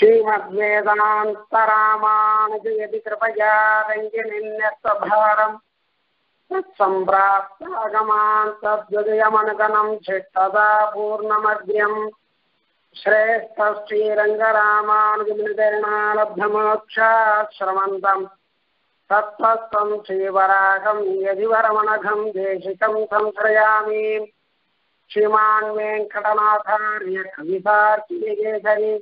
श्रीमद्वेदान्तरामानुजयति कृपया रञ्जनिन्यस्तभारम् तत्सम्प्राप्तागमान् तद्विजयमनुगणम् चित्तदा पूर्णमद्यम् श्रेष्ठश्रीरङ्गरामानुजमिनिर्णालब्धमोक्षाश्रमन्तम् तत्त्वस्तम् श्रीवराहम् यदिवरमणघम् देशिकम् संश्रयामि श्रीमान् वेङ्कटनाथार्य कवितार्किकेसरि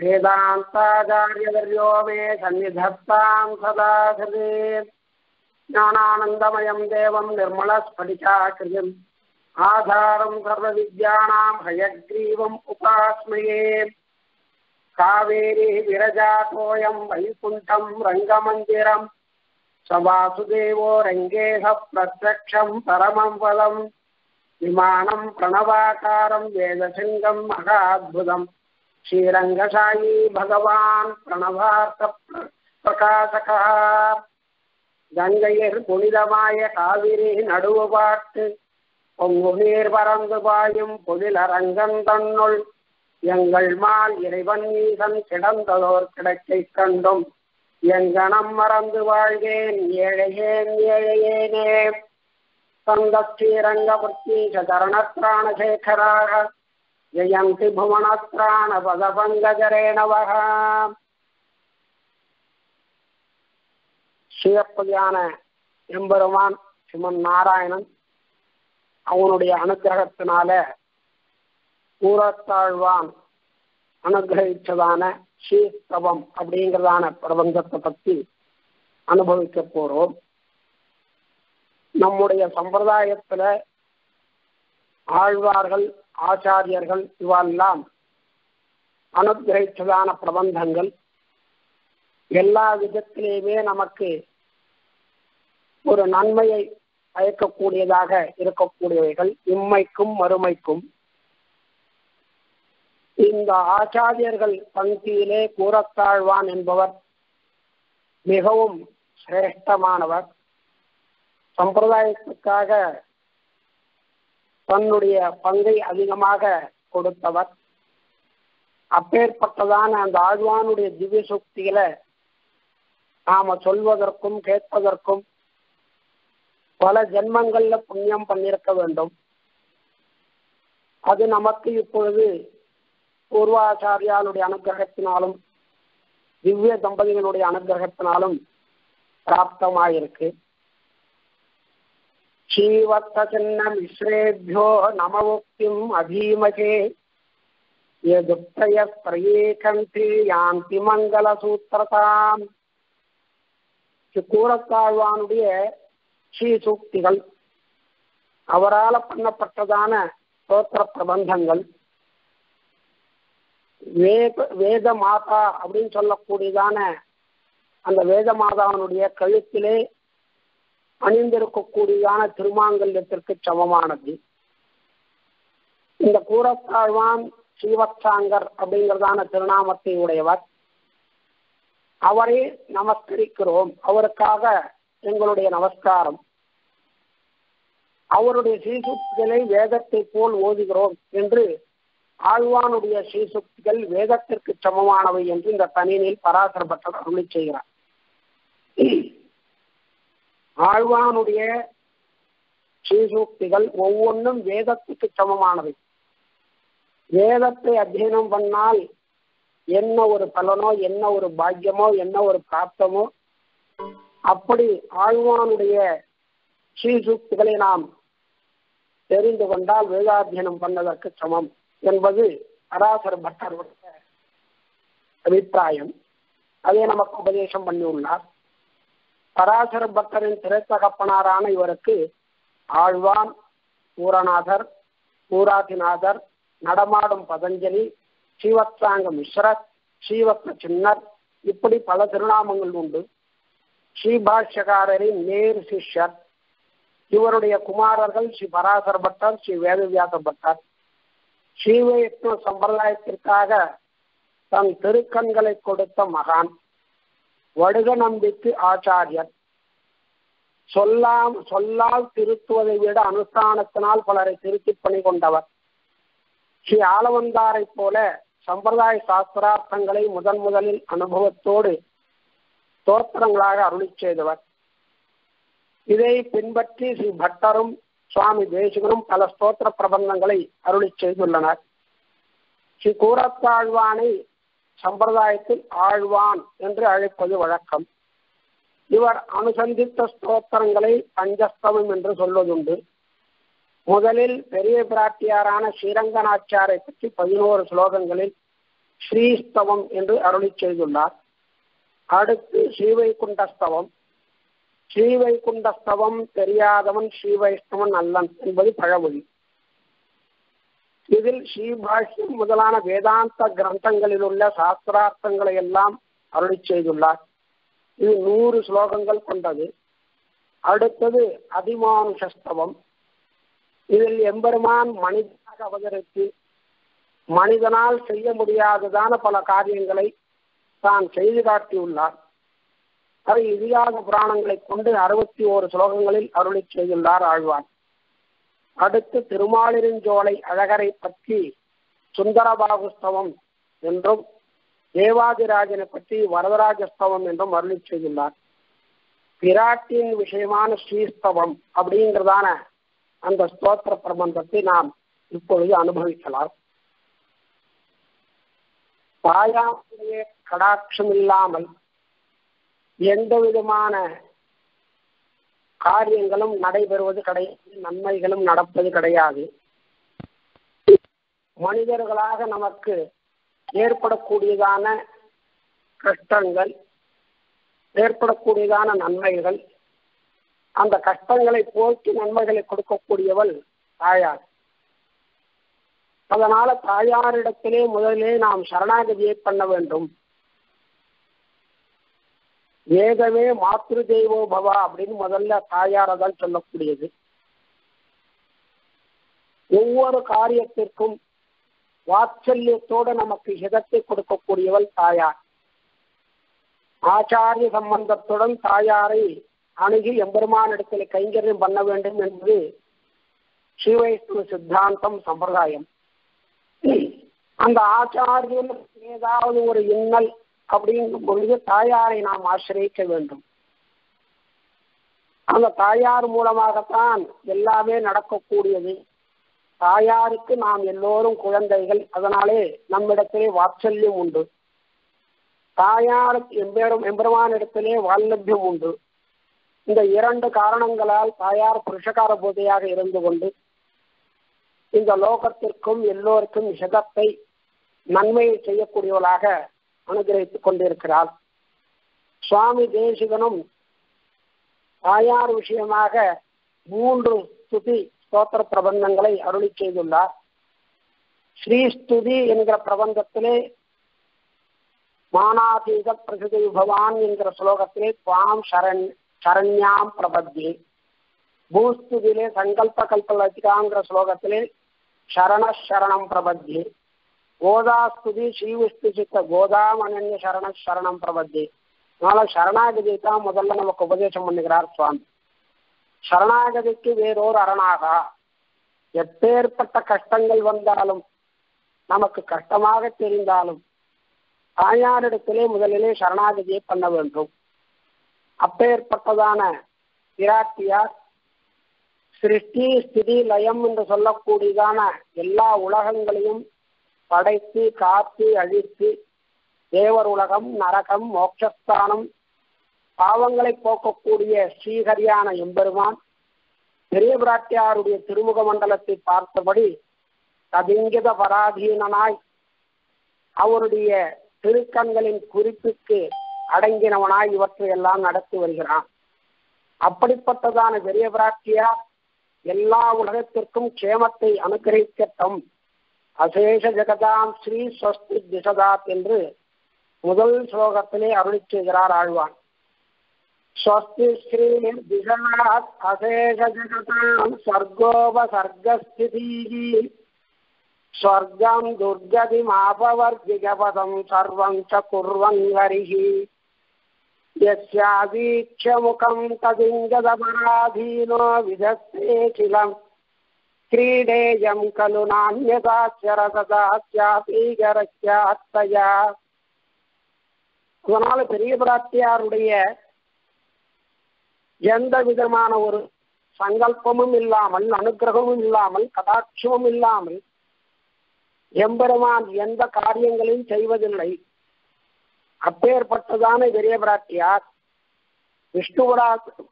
वेदान्ताचार्यवर्यो मे सन्निधत्ताम् सदा हृदे ज्ञानानन्दमयम् देवम् निर्मलस्फटिकाकृतिम् आधारम् सर्वविद्यानाम् हयग्रीवम् उपास्मये कावेरी विरजातोऽयम् वैकुण्ठम् रङ्गमन्दिरम् स वासुदेवो रङ्गेह प्रत्यक्षम् परमम् पदम् विमानम् प्रणवाकारम् वेदसिंहम् महाद्भुतम् श्रीरङ्गशायी भगवान् प्रणवार्थ பிரகாசகா கங்கையர் புனிதமாய காவிரி நடுவுபாட்டு பொங்குநீர் பறந்து பாயும் பொழிலரங்கன் தன்னுள் எங்கள் மால் இறைவன் மீதன் கிடந்ததோர் கிடக்கை கண்டும் எங்கனம் மறந்து வாழ்கேன் ஏழையேன் ஏழையேனே சந்தஸ்ரீரங்கபுர்த்தீஷ கரணத்ராணசேகராக ஜெயந்தி புவனத்ராண பதபங்கஜரேணவக சிவப்பதியான எம்பெருமான் சிவன் நாராயணன் அவனுடைய அனுகிரகத்தினால ஊரத்தாழ்வான் அனுகிரகிச்சதான ஸ்ரீஸ்தவம் அப்படிங்கிறதான பிரபஞ்சத்தை பற்றி அனுபவிக்க போறோம். நம்முடைய சம்பிரதாயத்துல ஆழ்வார்கள் ஆச்சாரியர்கள் இவெல்லாம் அனுகிரகித்ததான பிரபந்தங்கள். எல்லா விதத்திலேயுமே நமக்கு ஒரு நன்மையை அயக்கக்கூடியதாக இருக்கக்கூடியவைகள். இம்மைக்கும் மறுமைக்கும். இந்த ஆச்சாரியர்கள் பங்கியிலே கூறத்தாழ்வான் என்பவர் மிகவும் சிரேஷ்டமானவர். சம்பிரதாயத்துக்காக தன்னுடைய பங்கை அதிகமாக கொடுத்தவர். அப்பேற்பட்டதான அந்த ஆழ்வானுடைய திவ்ய சக்திகளை நாம சொல்வதற்கும் கேட்பதற்கும் பல ஜென்மங்கள்ல புண்ணியம் பண்ணியிருக்க வேண்டும். அது நமக்கு இப்பொழுது பூர்வாச்சாரியாளுடைய அனுகிரகத்தினாலும் திவ்ய தம்பதிகளுடைய அனுகிரகத்தினாலும் பிராப்தமாயிருக்கு. ஸ்ரீவத்த சின்ன மிஸ்ரேபியோ நமவுக்திம் அதீமகே எதுப்தய பிரயேகந்தி யாந்தி மங்கள சூத்திரதாம் கூறத்தாழ்வானுடைய ஸ்ரீ சூக்திகள் அவரால் பண்ணப்பட்டதான ஸ்தோத்திர பிரபந்தங்கள் வேத வேத மாதா அப்படின்னு சொல்லக்கூடியதான அந்த வேத மாதாவினுடைய கழுத்திலே அணிந்திருக்கக்கூடியதான திருமாங்கல்யத்திற்கு சமமானது. இந்த கூரத்தாழ்வான் ஸ்ரீவத்சாங்கர் அப்படிங்கிறதான திருநாமத்தை உடையவர். அவரை நமஸ்கரிக்கிறோம். அவருக்காக எங்களுடைய நமஸ்காரம். அவருடைய ஸ்ரீசுக்திகளை வேதத்தை போல் ஓதுகிறோம் என்று ஆழ்வானுடைய ஸ்ரீசுக்திகள் வேதத்திற்கு சமமானவை என்று இந்த தனியில் பராசரப்பட்டவர் அருளி செய்கிறார். ஆழ்வானுடைய ஸ்ரீசூக்திகள் ஒவ்வொன்றும் வேதத்துக்கு சமமானவை. வேதத்தை அத்தியனம் பண்ணால் என்ன ஒரு பலனோ என்ன ஒரு பாக்கியமோ என்ன ஒரு பிராப்தமோ அப்படி ஆழ்வானுடைய ஸ்ரீசூக்திகளை நாம் தெரிந்து கொண்டால் வேதாத்தியனம் பண்ணதற்கு சமம் என்பது பராசர பட்டருடைய அபிப்பிராயம். அதை நமக்கு உபதேசம் பண்ணியுள்ளார். பராசர பக்தரின் திரைத்தகப்பனாரான இவருக்கு ஆழ்வான் பூரநாதர் பூராதிநாதர் நடமாடும் பதஞ்சலி ஸ்ரீவத்சாங்க மிஸ்ரத் ஸ்ரீவத்ன சின்னர் இப்படி பல திருநாமங்கள் உண்டு. ஸ்ரீபாஷ்யகாரரின் நேர் சிஷ்யர் இவருடைய குமாரர்கள் ஸ்ரீ பராசர பட்டர் ஸ்ரீ வேதவியாச பட்டர் ஸ்ரீவைஷ்ணவ சம்பிரதாயத்திற்காக தன் திருக்கண்களை கொடுத்த மகான். வடுக நம்பிக்கு ஆச்சாரியர். சொல்லாம் சொல்லால் திருத்துவதை விட அனுஷ்டானத்தினால் பலரை திருத்தி பணி கொண்டவர். ஸ்ரீ ஆலவந்தாரை போல சம்பிரதாய சாஸ்திரார்த்தங்களை முதன் முதலில் அனுபவத்தோடு தோற்றங்களாக அருளி செய்தவர். இதை பின்பற்றி ஸ்ரீ பட்டரும் சுவாமி தேசிகனும் பல ஸ்தோத்திர பிரபந்தங்களை அருளி செய்துள்ளனர். ஸ்ரீ கூரத்தாழ்வானை சம்பிரதாயத்தில் ஆழ்வான் என்று அழைப்பது வழக்கம். இவர் அனுசந்தித்த ஸ்தோத்திரங்களை பஞ்சஸ்தவம் என்று சொல்வதுண்டு. முதலில் பெரிய பிராட்டியாரான ஸ்ரீரங்கநாச்சாரை பற்றி பதினோரு ஸ்லோகங்களில் ஸ்ரீஸ்தவம் என்று அருளி செய்துள்ளார். அடுத்து ஸ்ரீவைகுண்டஸ்தவம். ஸ்ரீவைகுண்டஸ்தவம் தெரியாதவன் ஸ்ரீவைஷ்ணவன் அல்லன் என்பது பழமொழி. இதில் ஸ்ரீபாஷ்யம் முதலான வேதாந்த கிரந்தங்களில் உள்ள சாஸ்திரார்த்தங்களை எல்லாம் அருளி செய்துள்ளார். இது நூறு ஸ்லோகங்கள் கொண்டது. அடுத்தது அதிமானுஷஸ்தவம். இதில் எம்பெருமான் மனிதனாக அவதரித்து மனிதனால் செய்ய முடியாததான பல காரியங்களை தான் செய்து காட்டியுள்ளார். அதை இதிகாச புராணங்களை கொண்டு அறுபத்தி ஓரு ஸ்லோகங்களில் அருளி செய்துள்ளார் ஆழ்வார். அடுத்து திருமாலிருஞ்சோலை அழகரை பற்றி சுந்தரபாகுஸ்தவம் என்றும் தேவாதிராஜனை பற்றி வரதராஜஸ்தவம் என்றும் அருளி செய்துள்ளார். பிராட்டியின் விஷயமான ஸ்ரீஸ்தவம் அப்படிங்கிறதான அந்த ஸ்தோத்திர பிரபந்தத்தை நாம் இப்பொழுது அனுபவிக்கலாம். தாயாருடைய கடாட்சம் இல்லாமல் எந்த விதமான காரியங்களும் நடைபெறுவது கிடையாது நன்மைகளும் நடப்பது கிடையாது. மனிதர்களாக நமக்கு ஏற்படக்கூடியதான கஷ்டங்கள் ஏற்படக்கூடியதான நன்மைகள் அந்த கஷ்டங்களை போக்கி நன்மைகளை கொடுக்கக்கூடியவள் தாயார். அதனால தாயாரிடத்திலே முதலிலே நாம் சரணாகதியை பண்ண வேண்டும். வேதமே மாத்ரு தெய்வோ பவா அப்படின்னு முதல்ல தாயாரை தான் சொல்லக்கூடியது. ஒவ்வொரு காரியத்திற்கும் வாத்சல்யத்தோடு நமக்கு ஹிதத்தை கொடுக்கக்கூடியவள் தாயார். ஆச்சாரிய சம்பந்தத்துடன் தாயாரை அணுகி எம்பெருமானிடத்தில் கைங்கரியம் பண்ண வேண்டும் என்பது ஸ்ரீவைஷ்ணவ சித்தாந்தம் சம்பிரதாயம். அந்த ஆச்சாரியன் ஏதாவது ஒரு இன்னல் அப்படிங்கும் பொழுது தாயாரை நாம் ஆசிரியக்க வேண்டும். அந்த தாயார் மூலமாகத்தான் எல்லாமே நடக்கக்கூடியது. தாயாருக்கு நாம் எல்லோரும் குழந்தைகள். அதனாலே நம்மிடத்திலே வாத்சல்யம் உண்டு. தாயாருக்கு எம்பெரும் எம்பெருமானிடத்திலே வால்லபியம் உண்டு. இந்த இரண்டு காரணங்களால் தாயார் புருஷகார பூஜையாக இருந்து கொண்டு இந்த லோகத்திற்கும் எல்லோருக்கும் ஹிதத்தை நன்மையை செய்யக்கூடியவளாக அனுகிரகித்துக் கொண்டிருக்கிறார். சுவாமி தேசிகனும் தாயார் விஷயமாக மூன்று ஸ்துதி ஸ்தோத்திர பிரபந்தங்களை அருளி செய்துள்ளார். ஸ்ரீஸ்துதி என்கிற பிரபந்தத்திலே மானாதீத பிரசிதி விபவான் என்கிற ஸ்லோகத்திலே துவாம் சரண் சரண்யாம் பிரபத்தி. பூஸ்துதிலே சங்கல்ப கல்பலதிகாங்கிற ஸ்லோகத்திலே சரண சரணம் பிரபத்தி. கோதாஸ்துதி ஸ்ரீவிஷ்ணு சித்த கோதாமனன்ய சரண சரணம் பிரபத்தி அதனால சரணாகதி தான் முதல்ல நமக்கு உபதேசம் பண்ணுகிறார் சுவாமி। சரணாகதிக்கு வேறொரு அரணாகா। எப்பேற்பட்ட கஷ்டங்கள் வந்தாலும் நமக்கு கஷ்டமாக தெரிந்தாலும் தாயாரிடத்திலே முதலிலே சரணாகதியை பண்ண வேண்டும். அப்பேற்பட்டதான விராட்டியார் சிருஷ்டி ஸ்திதி லயம் என்று சொல்லக்கூடியதான எல்லா உலகங்களையும் படைத்து காத்து அழித்து தேவர் உலகம் நரகம் மோட்சஸ்தானம் பாவங்களை போக்கக்கூடிய ஸ்ரீஹரியான எம்பெருமான் பெரிய பிராட்டியாருடைய திருமுக மண்டலத்தை பார்த்தபடி கதிங்கித பராதீனனாய் அவருடைய திருக்கண்களின் குறிப்புக்கு அடங்கினவனாய் இவற்றை எல்லாம் நடத்தி வருகிறான். அப்படிப்பட்டதான பெரிய பிராட்டியார் எல்லா உலகத்திற்கும் க்ஷேமத்தை அனுகிரகிக்கட்டும். அசேஷ ஜெகதாம் ஸ்ரீ ஸ்வஸ்தி திசதாத் என்று முதல் ஸ்லோகத்திலே அருளி செய்கிறார் ஆழ்வான் ஸ்வஸ்தி ஸ்ரீ திசதாத் அசேஷ ஜெகதாம் சர்கோபசர்கஸ்திதீ ஸ்வர்கம் துர்கதிமாபவர்கிகபதம் சர்வம் ச குர்வன் ஹரிஹி यस्यावीक्ष्य मुखं तदिङ्गदपराधीनो विधत्ते किलम् கிரீடேயம் கலு நானியதாச்சரதாத்யாபீகரத்யாத்தயா அதனால பெரிய பிராட்டியாருடைய எந்த விதமான ஒரு சங்கல்பமும் இல்லாமல் அனுகிரகமும் இல்லாமல் கடாட்சமும் இல்லாமல் எம்பெருமான் எந்த காரியங்களையும் செய்வதில்லை. அப்பேற்பட்டதான பெரிய பிராட்டியார் விஷ்ணு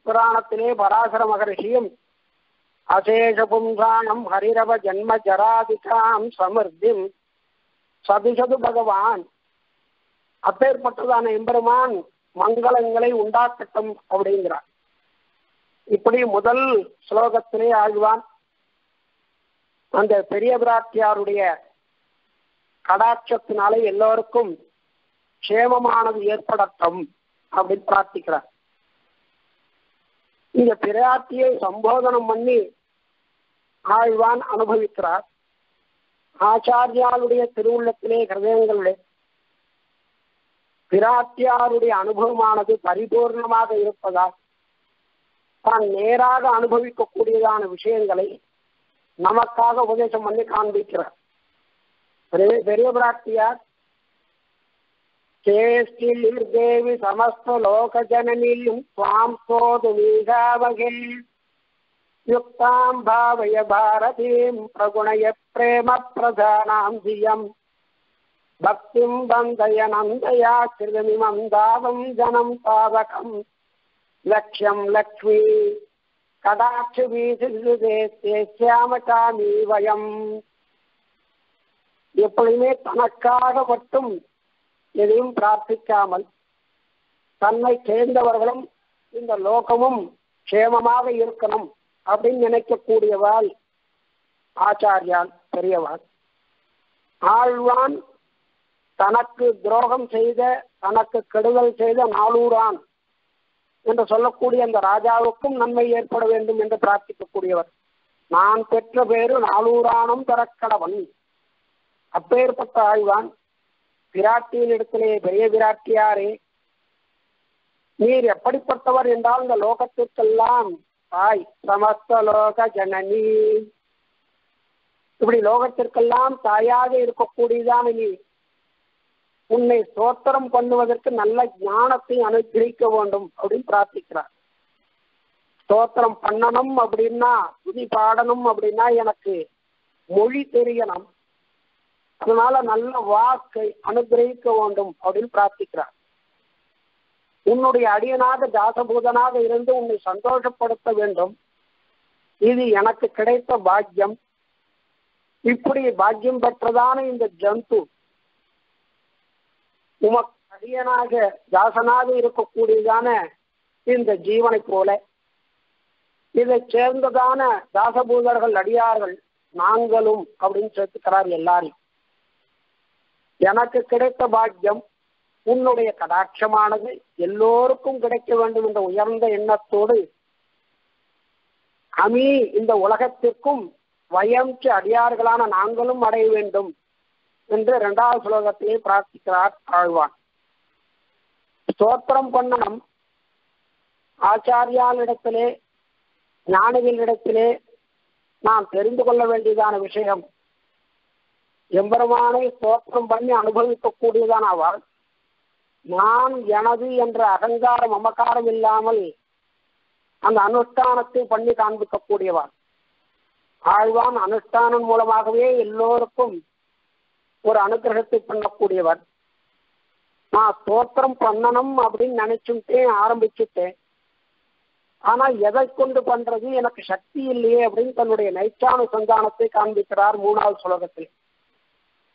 புராணத்திலே பராசர மகரிஷியும் அசேஷ பும்சானம் ஹரிரவ ஜன்ம ஜராதிகாம் சமிருத்திம் சதுசது பகவான் அப்பேற்பட்டதான எம்பெருமான் மங்களங்களை உண்டாக்கட்டும் அப்படிங்கிறார். இப்படி முதல் ஸ்லோகத்திலே ஆழ்வான் அந்த பெரிய பிராட்டியாருடைய கடாட்சத்தினாலே எல்லோருக்கும் க்ஷேமமானது ஏற்படட்டும் அப்படின்னு பிரார்த்திக்கிறார். இந்த பிரயாத்தியை சம்போதனம் பண்ணி ஆழ்வான் அனுபவிக்கிறார். ஆச்சாரியாருடைய திருவுள்ளத்திலே ஹிருதயங்களிலே பிராட்டியாருடைய அனுபவமானது பரிபூர்ணமாக இருப்பதால் தான் நேராக அனுபவிக்கக்கூடியதான விஷயங்களை நமக்காக உபதேசம் பண்ணி காண்பிக்கிறார். பெரிய பிராட்டியார் தேவி சமஸ்த லோக ஜனனியும் சுவாம் சோது மீகாவகே யுக்தாம் பாவய பாரதீம் பிரகுணய பிரேம பிரதானாம் தியம் பக்திம் பந்தய நந்தயா கிருதமிமம் தாவம் ஜனம் பாவகம் லட்சியம் லக்ஷ்மி கடாட்சி வீசியாமகாமி வயம் எப்பொழுதுமே தனக்காக மட்டும் எதையும் பிரார்த்திக்காமல் தன்னை சேர்ந்தவர்களும் இந்த லோகமும் க்ஷேமமாக இருக்கணும் அப்படின்னு நினைக்கக்கூடியவாள் ஆச்சாரியால் பெரியவாள். ஆழ்வான் தனக்கு துரோகம் செய்த தனக்கு கெடுதல் செய்த நாளூரான் என்று சொல்லக்கூடிய அந்த ராஜாவுக்கும் நன்மை ஏற்பட வேண்டும் என்று பிரார்த்திக்கக்கூடியவர். நான் பெற்ற பேரு நாளூரானும் பெறக்கடவன். அப்பேற்பட்ட ஆழ்வான் பிராட்டியின் இடத்திலே பெரிய பிராட்டியாரே நீர் எப்படிப்பட்டவர் என்றால் இந்த லோகத்திற்கெல்லாம் தாய் சமஸ்த லோக ஜனனி. இப்படி லோகத்திற்கெல்லாம் தாயாக இருக்கக்கூடியதான நீ உன்னை சோத்திரம் பண்ணுவதற்கு நல்ல ஞானத்தை அனுகிரகிக்க வேண்டும் அப்படின்னு பிரார்த்திக்கிறார். ஸ்தோத்திரம் பண்ணணும் அப்படின்னா துதி பாடணும் அப்படின்னா எனக்கு மொழி தெரியணும். அதனால நல்ல வாக்கை அனுகிரகிக்க வேண்டும் அப்படின்னு பிரார்த்திக்கிறார். உன்னுடைய அடியனாக தாசபூதனாக இருந்து உன்னை சந்தோஷப்படுத்த வேண்டும். இது எனக்கு கிடைத்த பாக்கியம். இப்படி பாக்கியம் பெற்றதான இந்த ஜந்து உமக்கு அடியனாக தாசனாக இருக்கக்கூடியதான இந்த ஜீவனை போல இதை சேர்ந்ததான தாசபூதர்கள் அடியார்கள் நாங்களும் அப்படின்னு சேர்த்துக்கிறார் எல்லாரையும். எனக்கு கிடைத்த பாக்கியம் உன்னுடைய கடாட்சமானது. எல்லோருக்கும் கிடைக்க வேண்டும் என்ற உயர்ந்த எண்ணத்தோடு அமி இந்த உலகத்திற்கும் வயம்ச்சு அடியார்களான நாங்களும் அடைய வேண்டும் என்று இரண்டாவது ஸ்லோகத்திலே பிரார்த்திக்கிறார் ஆழ்வான். ஸ்தோத்திரம் பண்ணணும். ஆச்சாரியாளிடத்திலே ஞானிகளிடத்திலே நாம் தெரிந்து கொள்ள வேண்டியதான விஷயம். எம்பெருமானை சோத்திரம் பண்ணி அனுபவிக்கக்கூடியதான் அவள் நான் எனது என்ற அகங்காரம் அமக்காரம் இல்லாமல் அந்த அனுஷ்டானத்தை பண்ணி காண்பிக்கக்கூடியவர். ஆழ்வான் அனுஷ்டானம் மூலமாகவே எல்லோருக்கும் ஒரு அனுகிரகத்தை பண்ணக்கூடியவர். நான் ஸ்தோத்திரம் பண்ணணும் அப்படின்னு நினைச்சுட்டேன் ஆரம்பிச்சுட்டேன். ஆனா எதை கொண்டு பண்றது எனக்கு சக்தி இல்லையே அப்படின்னு தன்னுடைய நைச்சானுசந்தானத்தை காண்பிக்கிறார் மூணாவது சுலகத்தில்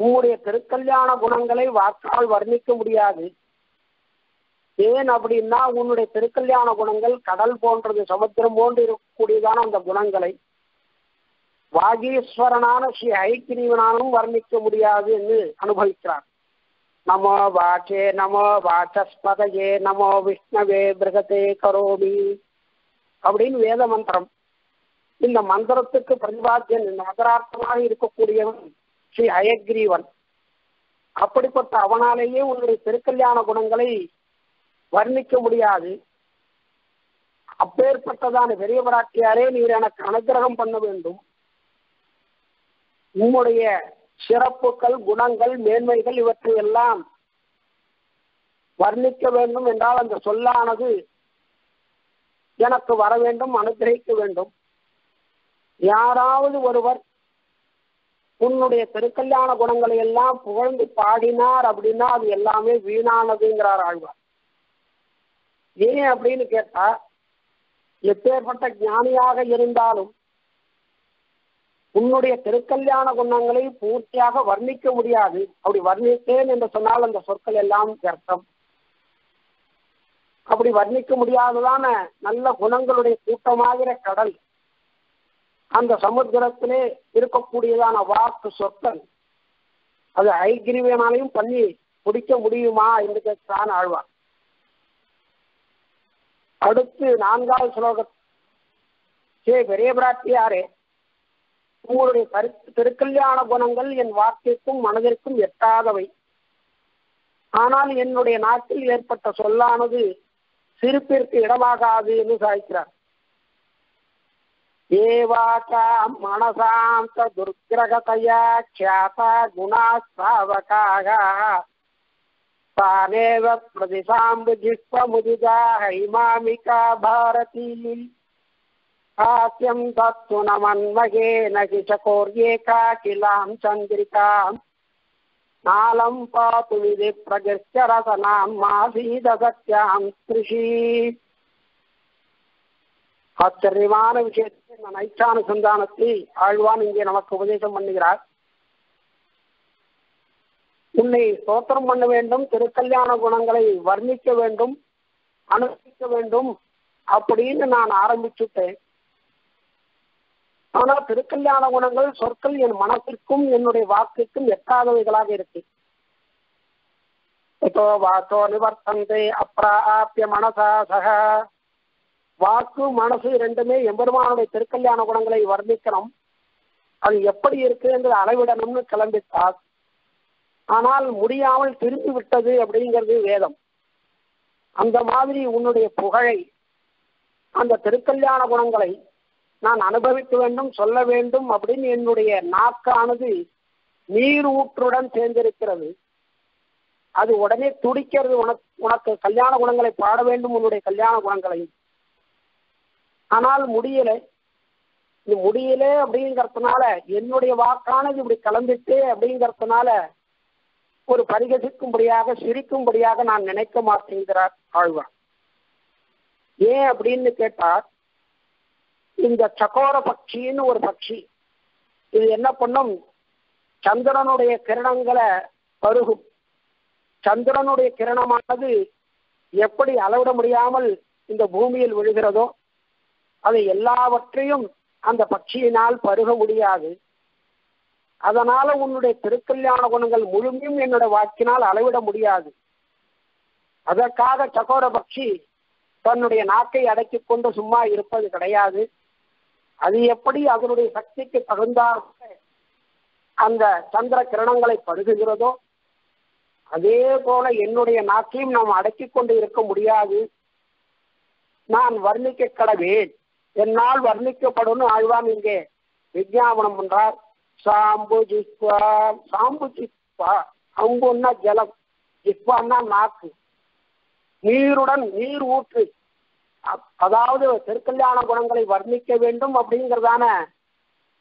உங்களுடைய திருக்கல்யாண குணங்களை வாக்கால் வர்ணிக்க முடியாது. ஏன் அப்படின்னா உன்னுடைய திருக்கல்யாண குணங்கள் கடல் போன்றது சமுத்திரம் போன்று இருக்கக்கூடியதான அந்த குணங்களை வாகீஸ்வரனான ஸ்ரீ ஐக்கிரீவனாலும் வர்ணிக்க முடியாது என்று அனுபவிக்கிறார். நமோ வாச்சே நமோ வாச்சஸ்பதயே நமோ விஷ்ணவே பிருகதே கரோமி அப்படின்னு வேத மந்திரம். இந்த மந்திரத்துக்கு பிரதிபாத்தியன் நகரார்த்தமாக இருக்கக்கூடியவன் ஸ்ரீ அயக்ரீவன் அப்படிப்பட்ட அவனாலேயே உன்னுடைய திருக்கல்யாண குணங்களை வர்ணிக்க முடியாது. அப்பேற்பட்டதான பெரிய பிராட்டியாரே நீர் எனக்கு அனுகிரகம் பண்ண வேண்டும். உம்முடைய சிறப்புகள் குணங்கள் மேன்மைகள் இவற்றை எல்லாம் வர்ணிக்க வேண்டும் என்றால் அந்த சொல்லானது எனக்கு வர வேண்டும் அனுகிரகிக்க வேண்டும். யாராவது ஒருவர் உன்னுடைய திருக்கல்யாண குணங்களை எல்லாம் புகழ்ந்து பாடினார் அப்படின்னா அது எல்லாமே வீணானதுங்கிறார் ஆழ்வார். ஏன் அப்படின்னு கேட்டா எப்பேற்பட்ட ஞானியாக இருந்தாலும் உன்னுடைய திருக்கல்யாண குணங்களை பூர்த்தியாக வர்ணிக்க முடியாது. அப்படி வர்ணித்தேன் என்று சொன்னால் அந்த சொற்கள் எல்லாம் கர்த்தம் அப்படி வர்ணிக்க முடியாததான நல்ல குணங்களுடைய கூட்டமாகிற கடல். அந்த சமுத்திரத்திலே இருக்கக்கூடியதான வாக்கு சொற்கள். அது ஐகிரிவியனாலையும் பண்ணி பிடிக்க முடியுமா என்று கேட்கிறான் ஆழ்வார். அடுத்து நான்காவது ஸ்லோக சே பெரிய பிராட்டியாரே உங்களுடைய கரு திருக்கல்யாண குணங்கள் என் வாக்கிற்கும் மனதிற்கும் எட்டாதவை. ஆனால் என்னுடைய நாட்டில் ஏற்பட்ட சொல்லானது சிரிப்பிற்கு இடமாகாது என்று சாய்க்கிறார். एवाचां मनसां च दुर्ग्रहतया ख्याता गुणाः सावकाः तानेव प्रतिशाम्बुजिह्वमुदिताः इमामिका भारती हास्यं दत्तु न मन्महेन हि चकोर्ये काकिलां चन्द्रिकाम् नालं पातु विधि प्रगश्च रसनां मासीदसत्यां कृषी ஆச்சரியமான விஷயத்தை இந்த நைச்சானுசந்தானத்தை ஆழ்வான் இங்கே நமக்கு உபதேசம் பண்ணுகிறார். உன்னை சோத்திரம் பண்ண வேண்டும் திருக்கல்யாண குணங்களை வர்ணிக்க வேண்டும் அனுஷ்டிக்க வேண்டும் அப்படின்னு நான் ஆரம்பிச்சுட்டேன். ஆனா திருக்கல்யாண குணங்கள் சொற்கள் என் மனத்திற்கும் என்னுடைய வாக்குக்கும் எட்டாதவைகளாக இருக்கு. இப்போ வாசோ நிவர்த்தந்தே அப்பிராபிய மனசா சக வாக்கு மனசு ரெண்டுமே எம்பெருமானுடைய திருக்கல்யாண குணங்களை வர்ணிக்கணும். அது எப்படி இருக்கு என்று அளவிடணும்னு கிளம்பிட்டார். ஆனால் முடியாமல் திரும்பி விட்டது அப்படிங்கிறது வேதம். அந்த மாதிரி உன்னுடைய புகழை அந்த திருக்கல்யாண குணங்களை நான் அனுபவிக்க வேண்டும் சொல்ல வேண்டும் அப்படின்னு என்னுடைய நாக்கானது நீர் ஊற்றுடன் சேர்ந்திருக்கிறது. அது உடனே துடிக்கிறது உனக்கு உனக்கு கல்யாண குணங்களை பாட வேண்டும் உன்னுடைய கல்யாண குணங்களை ஆனால் முடியல. இது முடியல அப்படிங்கறதுனால என்னுடைய வாக்கானது இப்படி கலந்துட்டு அப்படிங்கிறதுனால ஒரு பரிகசிக்கும்படியாக சிரிக்கும்படியாக நான் நினைக்க மாட்டேங்கிறார் ஆழ்வார். ஏன் அப்படின்னு கேட்டார் இந்த சகோர பட்சின்னு ஒரு பட்சி. இது என்ன பண்ணும்? சந்திரனுடைய கிரணங்களை பருகும். சந்திரனுடைய கிரணமானது எப்படி அளவிட முடியாமல் இந்த பூமியில் விழுகிறதோ அதை எல்லாவற்றையும் அந்த பட்சியினால் பருக முடியாது. அதனால உன்னுடைய திருக்கல்யாண குணங்கள் முழுமையும் என்னுடைய வாக்கினால் அளவிட முடியாது. அதற்காக சகோர பக்ஷி தன்னுடைய நாக்கை அடக்கிக் கொண்டு சும்மா இருப்பது கிடையாது. அது எப்படி அதனுடைய சக்திக்கு தகுந்தார் அந்த சந்திர கிரணங்களை பருகுகிறதோ அதே போல என்னுடைய நாக்கையும் நாம் அடக்கிக் கொண்டு இருக்க முடியாது. நான் வர்ணிக்க கடவேன் என்னால் வர்ணிக்கப்படும் ஆழ்வான் இங்கே. விஜயாபனம் பண்றார் சாம்பு ஜிஸ்வா சாம்பு ஜிஸ்வா அம்புன்னா ஜலம்? ஜிஸ்வான்னா நாக்கு? நீருடன் நீர் ஊற்று. அதாவது திருக்கல்யாண குணங்களை வர்ணிக்க வேண்டும் அப்படிங்கிறதான.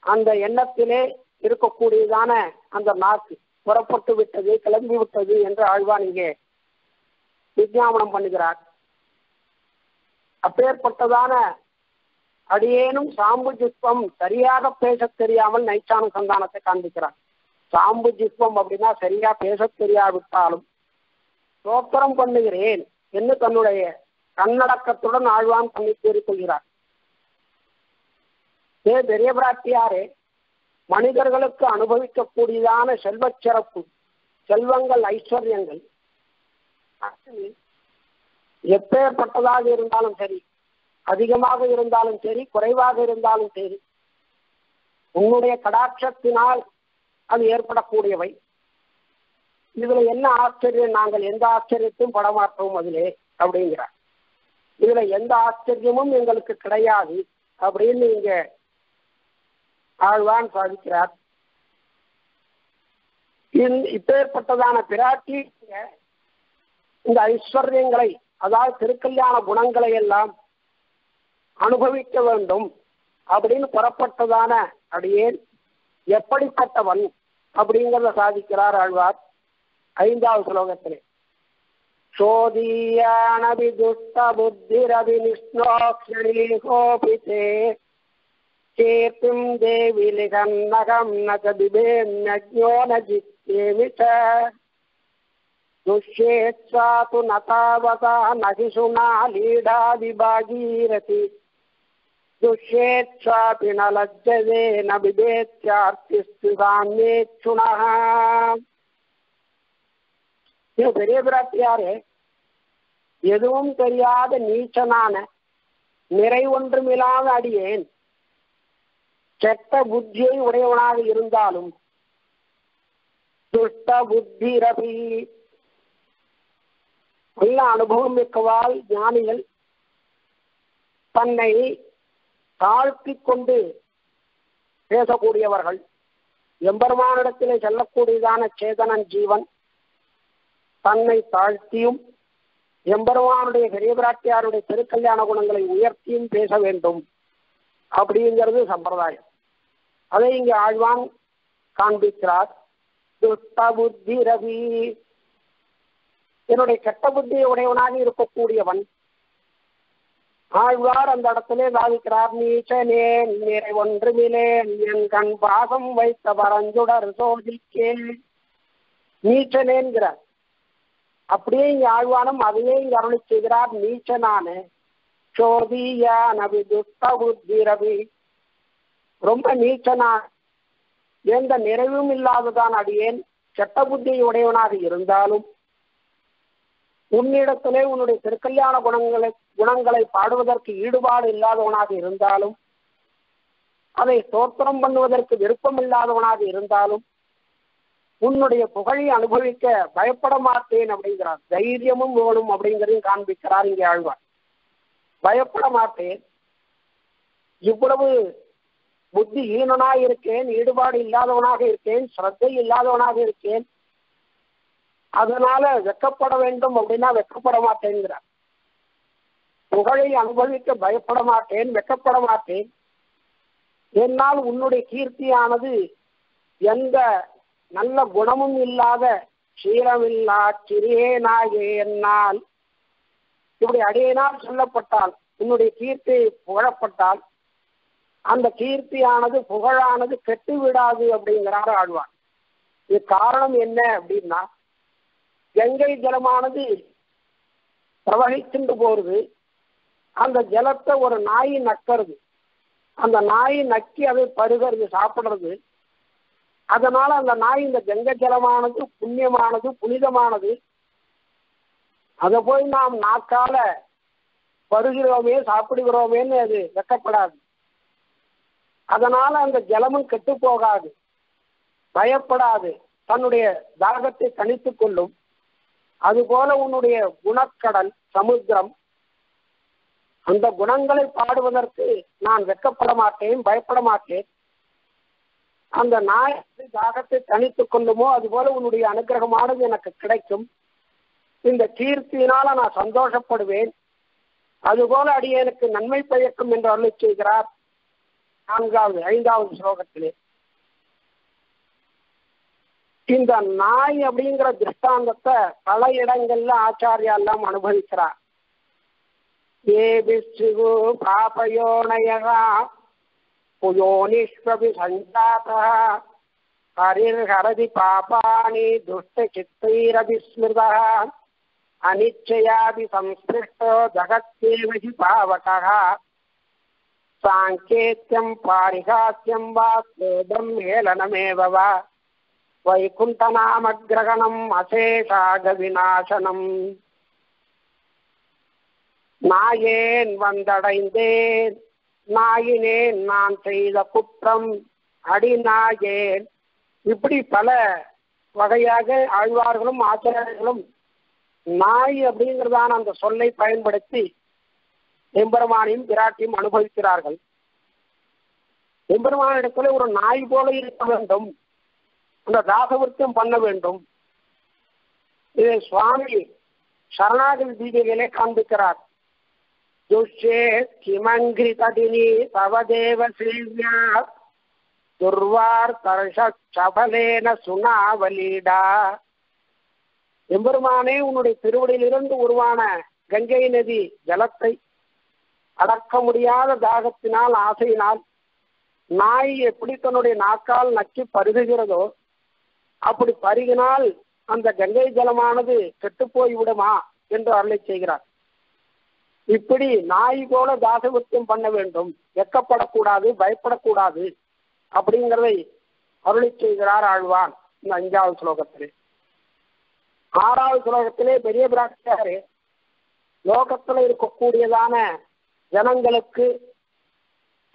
அந்த எண்ணத்திலே இருக்கக்கூடியதான அந்த நாக்கு. புறப்பட்டு விட்டது கிளம்பி விட்டது என்று ஆழ்வான் இங்கே விஜயாபனம் பண்ணுகிறார். அப்பேற்பட்டதான அடியேனும் சாம்பு ஜிஸ்வம் சரியாக பேச தெரியாமல் நைச்சான சந்தானத்தை காண்பிக்கிறார். சாம்பு ஜிஸ்வம் அப்படின்னா சரியா பேச தெரியாவிட்டாலும் சோத்திரம் பண்ணுகிறேன் என்று தன்னுடைய கண்ணடக்கத்துடன் ஆழ்வான் பண்ணி கூறிக்கொள்கிறார். ஏ பெரிய பிராட்டியாரே மனிதர்களுக்கு அனுபவிக்கக்கூடியதான செல்வச் சிறப்பு செல்வங்கள் ஐஸ்வர்யங்கள் எப்பேற்பட்டதாக இருந்தாலும் சரி அதிகமாக இருந்தாலும் சரி குறைவாக இருந்தாலும் சரி உன்னுடைய கடாட்சத்தினால் அது ஏற்படக்கூடியவை. இதுல என்ன ஆச்சரியம்? நாங்கள் எந்த ஆச்சரியத்தையும் படமாற்றோம் அதிலே அப்படிங்கிறார். இதுல எந்த ஆச்சரியமும் எங்களுக்கு கிடையாது அப்படின்னு இங்க ஆழ்வான் சாதிக்கிறார். இப்பேற்பட்டதான பிராட்டி இந்த ஐஸ்வர்யங்களை அதாவது திருக்கல்யாண குணங்களை எல்லாம் அனுபவிக்க வேண்டும். அப்படின்னு புறப்பட்டதான அடியேன் எப்படிப்பட்டவன் அப்படிங்கிறத சாதிக்கிறார் ஆழ்வார் ஐந்தாவது ஸ்லோகத்திலே. சோதீயானபி துஷ்ட புத்திரபி நிஷ்ணோக்ஷணீகோபிதே சேத்தும் தேவி லிகம் நகம் நகதிபேம் நஜ்ஞோ நஜித்தேமி ச துஷ்யேச்சா து நதாவதா நகிஷுனா லீடா விபாகீரதி दुष्येच्छापि न लज्जते न विभेत्यार्तिस्तु साम्येच्छुणः இது பெரிய பிராட்டியாரே எதுவும் தெரியாத நீச்சனான நிறை ஒன்றுமில்லாத அடியேன் கெட்ட புத்தியை உடையவனாக இருந்தாலும் துஷ்ட புத்தி ரவி நல்ல அனுபவம் மிக்கவாள் ஞானிகள் தன்னை தாழ்த்தி கொண்டு பேசக்கூடியவர்கள் எம்பெருமானிடத்திலே செல்லக்கூடியதான சேதனன் ஜீவன் தன்னை தாழ்த்தியும் எம்பெருமானுடைய பெரியபிராட்டியாருடைய திருக்கல்யாண குணங்களை உயர்த்தியும் பேச வேண்டும். அப்படிங்கிறது சம்பிரதாயம். அதை இங்கே ஆழ்வான் காண்பிக்கிறார். துஷ்ட புத்தி ரவி. என்னுடைய கெட்ட புத்தியை உடையவனாக இருக்கக்கூடியவன் ஆழ்வார் அந்த இடத்துல சாதிக்கிறார் நீச்சனே நிறை ஒன்றுமிலேன் என் கண் பாசம் வைத்த பரஞ்சுடர் சோதிக்கே. நீச்சனேங்கிறார் அப்படியே இங்க ஆழ்வானும் அதையே இங்க அருளி செய்கிறார் நீச்சனான சோதியா நபி துஷ்ட புத்திரவி ரொம்ப நீச்சனா எந்த நிறைவும் இல்லாததான் அடியேன் செட்ட புத்தியுடையவனாக இருந்தாலும் உன்னிடத்திலே உன்னுடைய திருக்கல்யாண குணங்களை குணங்களை பாடுவதற்கு ஈடுபாடு இல்லாதவனாக இருந்தாலும் அதை தோற்றம் பண்ணுவதற்கு விருப்பம் இல்லாதவனாக இருந்தாலும் உன்னுடைய புகழை அனுபவிக்க பயப்பட மாட்டேன் அப்படிங்கிறார். தைரியமும் வேணும் அப்படிங்கிறதையும் காண்பிக்கிறார் இங்கே ஆழ்வார். பயப்பட மாட்டேன். இவ்வளவு புத்தி ஈனனாக இருக்கேன் ஈடுபாடு இல்லாதவனாக இருக்கேன் ஸ்ரத்தை இல்லாதவனாக இருக்கேன் அதனால வெக்கப்பட வேண்டும் அப்படின்னா வெக்கப்பட மாட்டேங்கிறார். புகழை அனுபவிக்க பயப்பட மாட்டேன் வெக்கப்பட மாட்டேன். என்னால் உன்னுடைய கீர்த்தியானது எந்த நல்ல குணமும் இல்லாத சீரமில்லா சிறியேனாகே என்னால். இப்படி அடியனால் சொல்லப்பட்டால் உன்னுடைய கீர்த்தி புகழப்பட்டால் அந்த கீர்த்தியானது புகழானது கெட்டு விடாது அப்படிங்கிறார் ஆழ்வார். இது காரணம் என்ன அப்படின்னா கங்கை ஜலமானது பிரவகிச்சுண்டு போறது அந்த ஜலத்தை ஒரு நாய் நக்கிறது. அந்த நாய் நக்கி அதை பருகிறது சாப்பிடுறது. அதனால அந்த நாய் இந்த கங்கை ஜலமானது புண்ணியமானது புனிதமானது. அதை போய் நாம் நாக்கால பருகிறோமே சாப்பிடுகிறோமேன்னு அது வெக்கப்படாது. அதனால அந்த ஜலமும் கெட்டு போகாது. பயப்படாது. தன்னுடைய தாகத்தை தணித்துக் கொள்ளும். அதுபோல உன்னுடைய குணக்கடல் சமுத்திரம் அந்த குணங்களை பாடுவதற்கு நான் வெக்கப்பட மாட்டேன் பயப்பட மாட்டேன். அந்த நாய் தாகத்தை தனித்துக் கொள்ளுமோ அதுபோல உன்னுடைய அனுகிரகமானது எனக்கு கிடைக்கும். இந்த கீர்த்தியினால நான் சந்தோஷப்படுவேன். அதுபோல அடியேனுக்கு நன்மை பயக்கும் என்று அருளை செய்கிறார். நான்காவது ஐந்தாவது ஸ்லோகத்திலே. இந்த நாய் அப்படிங்கிற திருஷ்டாந்தத்தை பல இடங்கள்ல ஆச்சாரியா எல்லாம் அனுபவிக்கிறார் ஏ பிஸ்ரு பாபயோனயகா புயோனிஷ்வபி சஞ்சாதா ஹரிர்ஹரதி பாபாணி துஷ்ட சித்தைரபி ஸ்மிருதா அனிச்சயாபி சம்ஸ்பிருஷ்டோ ஜகத்தேவகி பாவகா. சாங்கேத்தியம் பாரிகாத்தியம் வா கோபம் ஏளனமேவ வா. வைகுண்டநாமகிரகணம் அசேஷாக விநாசனம் நாயேன் வந்தடைந்தேன். நாயினேன் நான் செய்த குற்றம். அடி நாயேன் இப்படி பல வகையாக ஆழ்வார்களும் ஆசிரியர்களும் நாய் அப்படிங்கிறதான அந்த சொல்லை பயன்படுத்தி எம்பெருமானையும் பிராட்டியும் அனுபவிக்கிறார்கள். எம்பெருமானிடத்துல ஒரு நாய் போல இருக்க வேண்டும். அந்த தாசவர்த்தம் பண்ண வேண்டும். இதை சுவாமி சரணாகதி தீபிகளே காண்பிக்கிறார். துஷ்யே கிமங்கிரி தடினி தவதேவ சேவியா துர்வார்த்தர்ஷபலேன சுனாவலீடா. எம்பெருமானே உன்னுடைய திருவடியிலிருந்து உருவான கங்கை நதி ஜலத்தை அடக்க முடியாத தாகத்தினால் ஆசையினால் நாய் எப்படி தன்னுடைய நாக்கால் நக்கி பருகுகிறதோ அப்படி பருகினால் அந்த கங்கை ஜலமானது கெட்டுப்போய் விடுமா என்று அருளை செய்கிறார். இப்படி நாய் போல தாசவத்தியம் பண்ண வேண்டும். வெக்கப்படக்கூடாது பயப்படக்கூடாது அப்படிங்கிறதை அருளை செய்கிறார் ஆழ்வான் இந்த அஞ்சாவது ஸ்லோகத்திலே. ஆறாவது ஸ்லோகத்திலே பெரிய பிராட்டியாரு லோகத்துல இருக்கக்கூடியதான ஜனங்களுக்கு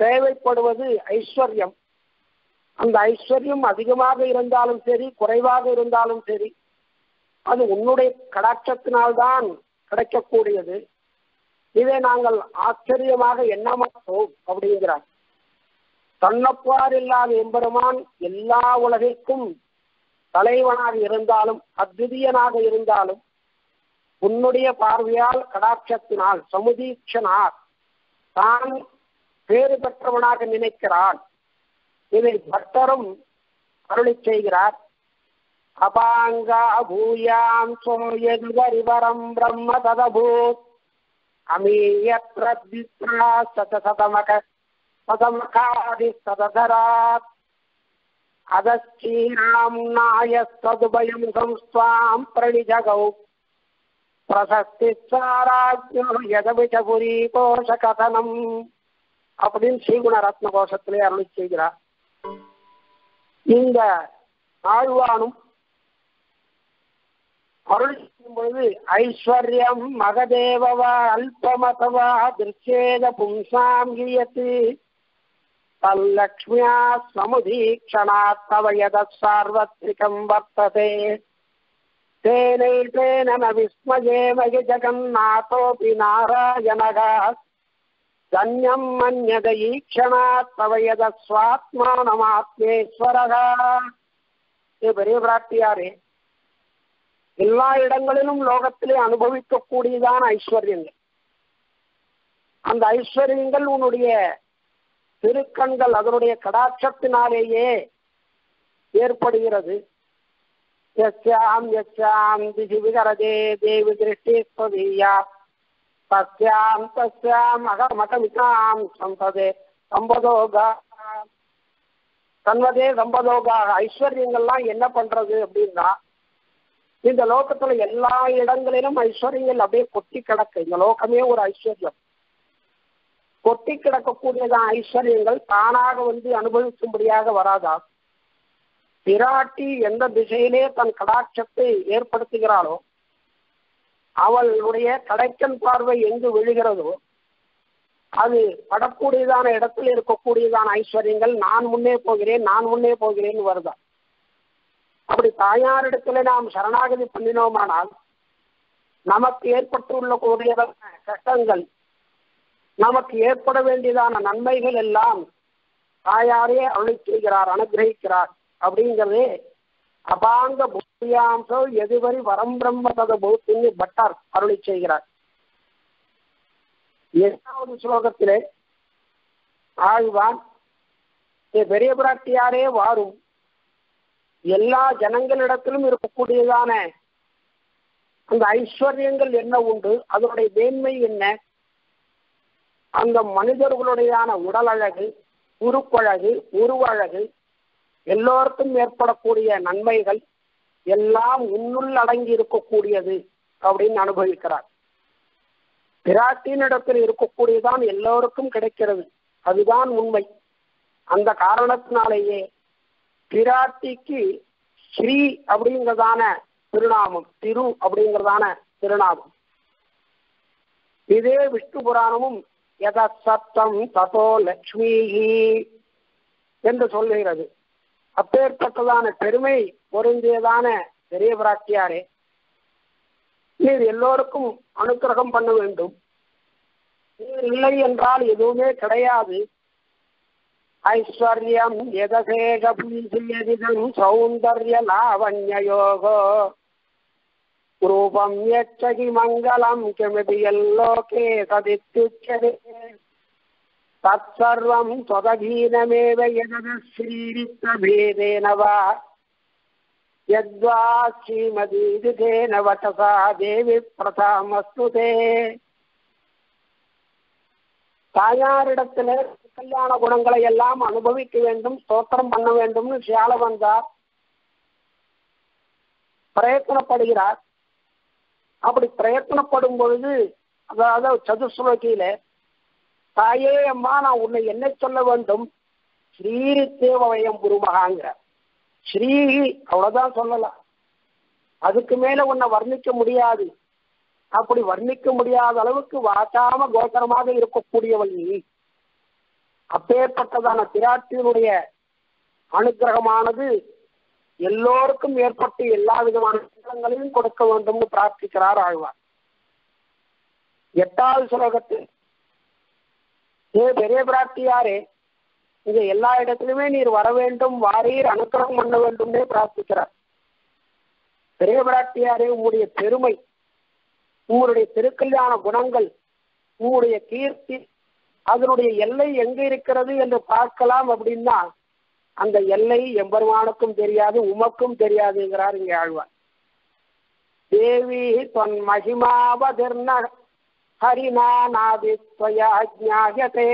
தேவைப்படுவது ஐஸ்வர்யம். அந்த ஐஸ்வர்யம் அதிகமாக இருந்தாலும் சரி குறைவாக இருந்தாலும் சரி அது உன்னுடைய கடாட்சத்தினால்தான் கிடைக்கக்கூடியது. இதை நாங்கள் ஆச்சரியமாக என்ன மாட்டோம் அப்படிங்கிறார். தன்னப்பார் இல்லாத எம்பெருமான் எல்லா உலகிற்கும் தலைவனாக இருந்தாலும் அத்விதீயனாக இருந்தாலும் உன்னுடைய பார்வையால் கடாட்சத்தினால் சமுதீட்சனார். தான் பேறு பெற்றவனாக நினைக்கிறான். இதை பக்தரும் அருளி செய்கிறார். அபாங்கா பூயாம் சோயதுவரிவரம் பிரம்ம ததபூத். அமீயத்ரத்வித்ரா சதசதமக சதமகாதி சததராத் அதஸ்தீனாம் சதுபயம் சம்ஸ்வாம் பிரணிஜகௌ. பிரசஸ்தி சாராஜ்யோ யதபிஷபுரி கோஷ கதனம் அப்படின்னு ஸ்ரீகுண ரத்ன கோஷத்திலே அருளி செய்கிறார். இந்த ஆழ்வானும் அருள் செய்யும் பொழுது ஐஸ்வர்யம் மகதேவவா அல்பமதவா திருச்சேத பும்சாம் கியத்து தல்லக்ஷ்மியா சமுதீக்ஷணாத் தவ யத சார்வத்ரிகம் வர்த்ததே तेनैतेन न विस्मयेम हि जगन्नाथोऽपि नारायणः धन्यम् मन्यदयीक्षणात् तव यदस्वात्मानमात्मेश्वरः ஏ பெரிய பிராட்டியாரே எல்லா இடங்களிலும் லோகத்திலே அனுபவிக்கக்கூடியதான ஐஸ்வர்யங்கள் அந்த ஐஸ்வர்யங்கள் உன்னுடைய திருக்கண்கள் அதனுடைய கடாட்சத்தினாலேயே ஏற்படுகிறது यस्यां यस्यां दिशि विगरदे देवि दृष्टिस्त्वदीया तस्यां तस्याम् अहमतमितां संसदे சம்பதோகா சன்வதே சம்பதோகா ஐஸ்வர்யங்கள்லாம் என்ன பண்றது அப்படின்னா இந்த லோகத்துல எல்லா இடங்களிலும் ஐஸ்வர்யங்கள் அப்படியே கொட்டி கிடக்கு. இந்த லோகமே ஒரு ஐஸ்வர்யம். கொட்டி கிடக்கக்கூடியதான் ஐஸ்வர்யங்கள் தானாக வந்து அனுபவிக்கும்படியாக வராதா? பிராட்டி எந்த திசையிலே தன் கடாட்சத்தை ஏற்படுத்துகிறாளோ அவளுடைய கடைக்கன் பார்வை எங்கு விழுகிறதோ அது படக்கூடியதான இடத்தில் இருக்கக்கூடியதான ஐஸ்வர்யங்கள் நான் முன்னே போகிறேன் நான் முன்னே போகிறேன் வருதா. அப்படி தாயாரிடத்துல நாம் சரணாகதி பண்ணினோமானால் நமக்கு ஏற்பட்டுள்ள கூடியதான கஷ்டங்கள் நமக்கு ஏற்பட வேண்டியதான நன்மைகள் எல்லாம் தாயாரே அருளை செய்கிறார் அனுகிரகிக்கிறார் அப்படிங்கிறதே அபாங்க பூயாம்சோ எதுவரி வரம் பிரம்ம தத பூத்தின்னு பட்டார் அருளை செய்கிறார். எட்டாவது ஸ்லோகத்திலே ஆழ்வான் பெரிய பிராட்டியாரே வாரும். எல்லா ஜனங்களிடத்திலும் இருக்கக்கூடியதான அந்த ஐஸ்வர்யங்கள் என்ன உண்டு? அதனுடைய மேன்மை என்ன? அந்த மனிதர்களுடையான உடல் அழகு உருப்பழகு உருவழகு எல்லோருக்கும் ஏற்படக்கூடிய நன்மைகள் எல்லாம் உன்னுள் அடங்கி இருக்கக்கூடியது அப்படின்னு அனுபவிக்கிறார். பிராட்டினிடத்தில் இருக்கக்கூடியதான் எல்லோருக்கும் கிடைக்கிறது. அதுதான் உண்மை. அந்த காரணத்தினாலேயே பிராட்டிக்கு ஸ்ரீ அப்படிங்கிறதான திருநாமம் திரு அப்படிங்கிறதான திருநாமம். இதே விஷ்ணு புராணமும் எத சத்தம் ததோ லக்ஷ்மி என்று சொல்லுகிறது. அப்பேற்பட்டதான பெருமை பொருந்தியதான பெரிய பிராட்டியாரே நீர் எல்லோருக்கும் அனுக்கிரகம் பண்ண வேண்டும். நீர் இல்லை என்றால் எதுவுமே கிடையாது. ஐஸ்வர்யம் எதசேகம் சௌந்தர்ய லாவண்யயோகோ ரூபம் எச்சகி மங்களம் கிமபி எல்லோகே சதித்துச்சதே தற்சர்வம் தொதகீனமேவ யதஸ்ரீரித்தபேதேன வா யத்வா ஸ்ரீமதீதிதேன வட்டசா தேவி பிரதாமஸ்து தே தாயாரிடத்தில் கல்யாண குணங்களை எல்லாம் அனுபவிக்க வேண்டும் ஸ்தோத்திரம் பண்ண வேண்டும்னு சேல வந்தார் பிரயத்தனப்படுகிறார் அப்படி பிரயத்தனப்படும் பொழுது அதாவது சதுஸ்லோகியில தாயே அம்மா நான் உன்னை என்ன சொல்ல வேண்டும்? ஸ்ரீரி தேவவயம் குருமகாங்கிற. ஸ்ரீ அவ்வளவுதான் சொல்லலாம். அதுக்கு மேல உன்னை வர்ணிக்க முடியாது. அப்படி வர்ணிக்க முடியாத அளவுக்கு வாசாம கோச்சரமாக இருக்கக்கூடியவள் நீ. அப்பேற்பட்டதான பிராட்டியினுடைய அனுகிரகமானது எல்லோருக்கும் ஏற்பட்டு எல்லா விதமான சங்கங்களையும் கொடுக்க வேண்டும்னு பிரார்த்திக்கிறார் ஆழ்வார். எட்டாவது சுலோகத்தில் ஏ பெரிய பிரார்த்தியாரே இங்க எல்லா இடத்திலுமே நீர் வர வேண்டும் வாரீர் அனுக்கிரகம் பண்ண வேண்டும்னே பிரார்த்திக்கிறார். பெரிய பிராட்டியாரே உங்களுடைய பெருமை உங்களுடைய திருக்கல்யாண குணங்கள் உங்களுடைய கீர்த்தி அதனுடைய எல்லை எங்க இருக்கிறது என்று பார்க்கலாம் அப்படின்னா அந்த எல்லை எம்பெருமானுக்கும் தெரியாது உமக்கும் தெரியாதுங்கிறார் இங்க ஆழ்வார். தேவி தொன் மகிமாவதிர்ண ஹரினா நாதித்வயா ஜாயதே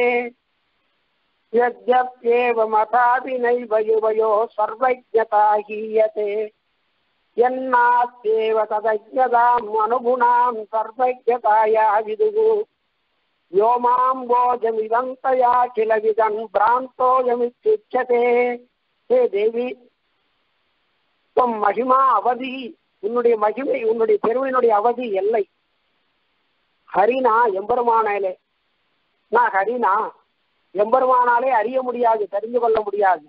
यद्यप्येवमथापि नैव युवयो सर्वज्ञता हीयते यन्नास्त्येव तदज्ञताम् अनुगुणाम् सर्वज्ञताया विदुः व्योमाम्बोजमिदन्तया किल विदन् भ्रान्तोऽयमित्युच्यते हे தேவி உம் மகிமா அவதி உன்னுடைய மகிமை உன்னுடைய பெருமையினுடைய அவதி எல்லை ஹரினா எம்பெருமானாலே. நான் ஹரினா எம்பெருமானாலே அறிய முடியாது தெரிந்து கொள்ள முடியாது.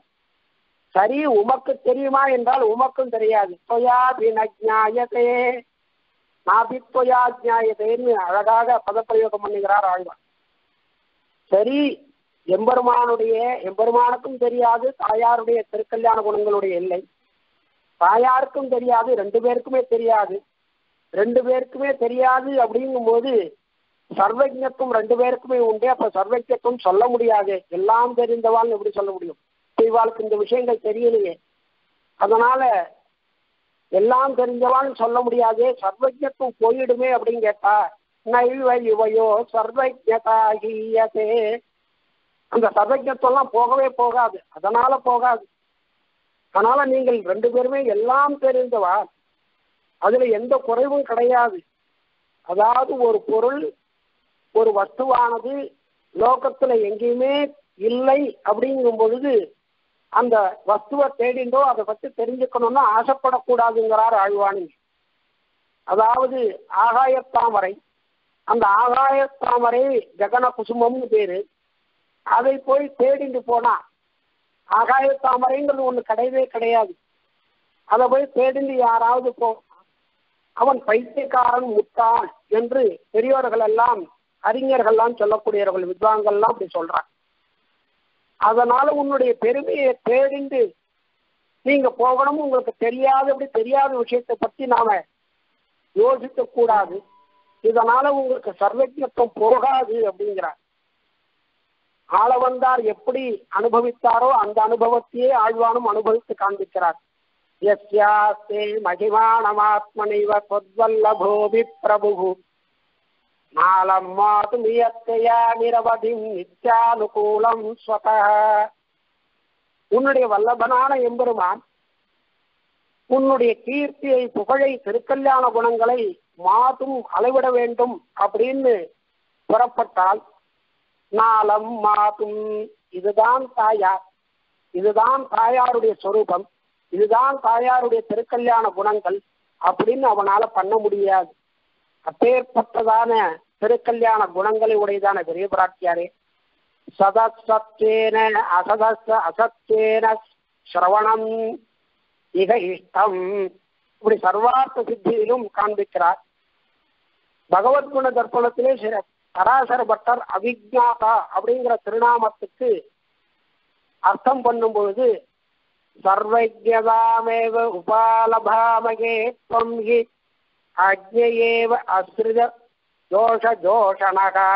சரி உமக்கு தெரியுமா என்றால் உமக்கும் தெரியாது. தொயா பினஜாயதே நாபித்வயா ஜாயதேன்னு அழகாக பதப்பிரயோகம் பண்ணுகிறார் ஆழ்வார். சரி எம்பெருமானுடைய எம்பெருமானுக்கும் தெரியாது தாயாருடைய திருக்கல்யாண குணங்களுடைய எல்லை தாயாருக்கும் தெரியாது ரெண்டு பேருக்குமே தெரியாது. ரெண்டு பேருக்குமே தெரியாது அப்படிங்கும்போது சர்வஜத்துவம் ரெண்டு பேருக்குமே உண்டு. அப்ப சர்வஜத்துவம் சொல்ல முடியாது. எல்லாம் தெரிந்தவாள் எப்படி சொல்ல முடியும்? இவாளுக்கு இந்த விஷயங்கள் தெரியலையே. அதனால எல்லாம் தெரிஞ்சவாள் சொல்ல முடியாது. சர்வஜத்துவம் போயிடுமே அப்படின்னு கேட்டா நைவ இவையோ சர்வஜதாகியதே அந்த சர்வஜத்துவம்லாம் போகவே போகாது. அதனால போகாது. அதனால நீங்கள் ரெண்டு பேருமே எல்லாம் தெரிந்தவாள். அதுல எந்த குறைவும் கிடையாது. அதாவது ஒரு பொருள் ஒரு வஸ்துவானது லோகத்துல எங்கேயுமே இல்லை அப்படிங்கும் பொழுது அந்த வஸ்துவை தேடிண்டோ அதை பற்றி தெரிஞ்சுக்கணும்னு ஆசைப்படக்கூடாதுங்கிறார் ஆழ்வாணி அதாவது ஆகாயத்தாமரை அந்த ஆகாயத்தாமரை ஜெகன குசுமம்னு பேரு. அதை போய் தேடிண்டு போனா ஆகாயத்தாமரைங்கிறது ஒண்ணு கிடையவே கிடையாது. அதை போய் தேடிண்டு யாராவது போ அவன் பைத்தியக்காரன் முட்டான் என்று பெரியோர்கள் எல்லாம் அறிஞர்கள்லாம் சொல்லக்கூடியவர்கள் வித்வான்கள்லாம் அப்படி சொல்றாங்க. அதனால உன்னுடைய பெருமையை தேடிந்து நீங்க போகணும் உங்களுக்கு தெரியாத அப்படி தெரியாத விஷயத்தை பத்தி நாம யோசிக்க கூடாது. இதனால உங்களுக்கு சர்வஜத்துவம் போகாது அப்படிங்கிறார். ஆள வந்தார் எப்படி அனுபவித்தாரோ அந்த அனுபவத்தையே ஆழ்வானும் அனுபவித்து காண்பிக்கிறார். यस्यास्ते महिमानमात्मनिव त्वद्वल्लभोऽपि प्रभुः नालं मातुमियत्तया நிரவதிம் நித்யானுகூலம் ஸ்வதः உன்னுடைய வல்லபனான எம்பெருமான் உன்னுடைய கீர்த்தியை புகழை திருக்கல்யாண குணங்களை மாதும் அளவிட வேண்டும் அப்படின்னு புறப்பட்டால் நாளம் மாதும் இதுதான் தாயார் இதுதான் தாயாருடைய சொரூபம் இதுதான் தாயாருடைய திருக்கல்யாண குணங்கள் அப்படின்னு அவனால பண்ண முடியாது. அப்பேற்பட்டதான திருக்கல்யாண குணங்களை உடையதான பெரிய பிராட்டியாரே சதசத்தேன அசதச அசத்தேன சிரவணம் இக இஷ்டம். இப்படி சர்வார்த்த சித்தியிலும் காண்பிக்கிறார். பகவத்குண தர்ப்பணத்திலே சராசர பட்டர் அவிஜாதா அப்படிங்கிற திருநாமத்துக்கு அர்த்தம் பண்ணும் பொழுது சர்வஜதாமேவ உபாலபாமகே त्वं हि அஜ்ஞேவ அஸ்ருத தோஷ ஜோஷணகா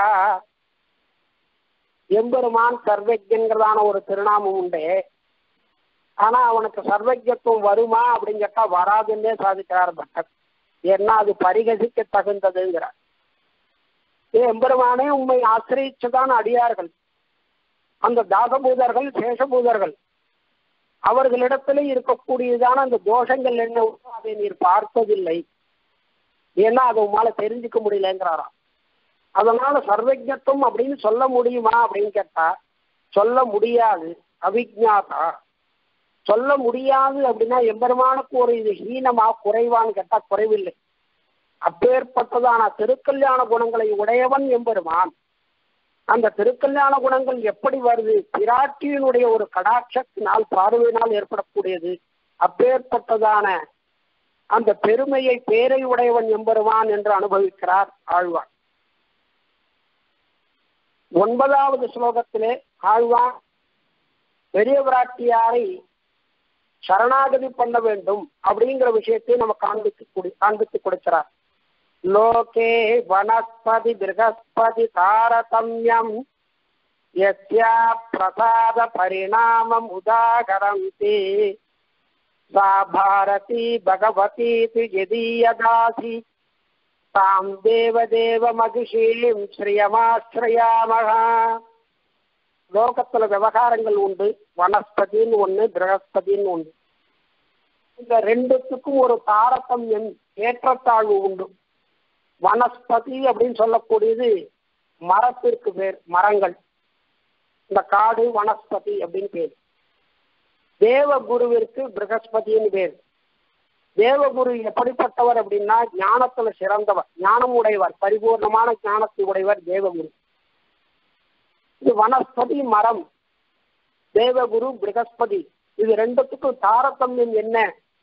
எம்பெருமான் சர்வஜங்கிறதான ஒரு திருநாமம் உண்டு ஆனா அவனுக்கு சர்வஜத்துவம் வருமா அப்படின்னு கேட்டா வராதுன்னே சாதிக்கிறார் பட்டர் ஏன்னா அது பரிகசிக்க தகுந்ததுங்கிறார் ஏ எம்பெருமானே உண்மை ஆசிரியச்சுதான் அடியார்கள் அந்த தாசபூதர்கள் சேஷபூதர்கள் அவர்களிடத்திலே இருக்கக்கூடியதான அந்த தோஷங்கள் என்ன அதை நீர் பார்த்ததில்லை. ஏன்னா அதை உமால தெரிஞ்சுக்க முடியலங்கிறாராம். அதனால சர்வஜத்துவம் அப்படின்னு சொல்ல முடியுமா அப்படின்னு கேட்டா சொல்ல முடியாது. அவிஜாதா சொல்ல முடியாது அப்படின்னா எம்பெருமானுக்கு ஒரு இது ஹீனமா குறைவான்னு கேட்டா குறைவில்லை. அப்பேற்பட்டதான திருக்கல்யாண குணங்களை உடையவன் எம்பெருமான். அந்த திருக்கல்யாண குணங்கள் எப்படி வருது? பிராட்டியினுடைய ஒரு கடாட்சத்தினால் பார்வையினால் ஏற்படக்கூடியது. அப்பேற்பட்டதான அந்த பெருமையை பேரை உடையவன் எம்பெருவான் என்று அனுபவிக்கிறார் ஆழ்வான். ஒன்பதாவது ஸ்லோகத்திலே ஆழ்வான் பெரிய பிராட்டியாரை சரணாகதி பண்ண வேண்டும் அப்படிங்கிற விஷயத்தை நம்ம காண்பித்து காண்பித்து கொடுக்கிறார். லோகே வனஸ்பதி பிருகஸ்பதி தாரதமியம் யஸ்யா பிரசாத பரிணாமம் உதாகரந்தி சா பாரதி பகவதீதி யதீயதாசி தாம் தேவதேவ மகிஷீம் ஸ்ரீயமாஸ்ரயாமகா லோகத்துல விவகாரங்கள் உண்டு வனஸ்பதின்னு ஒண்ணு பிரகஸ்பதின்னு ஒண்ணு. இந்த ரெண்டுத்துக்கும் ஒரு தாரதமியம் ஏற்றத்தாழ்வு உண்டு. வனஸ்பதி அப்படின்னு சொல்லக்கூடியது மரத்திற்கு பேர் மரங்கள். இந்த காடு வனஸ்பதி அப்படின்னு பேர். தேவகுருவிற்கு பிரகஸ்பதின்னு பேர். தேவகுரு எப்படிப்பட்டவர் அப்படின்னா ஞானத்துல சிறந்தவர் ஞானம் உடையவர் பரிபூர்ணமான ஞானத்தை உடையவர் தேவகுரு. இது வனஸ்பதி மரம். தேவகுரு பிரகஸ்பதி. இது ரெண்டுத்துக்கும் தாரதமியம் என்ன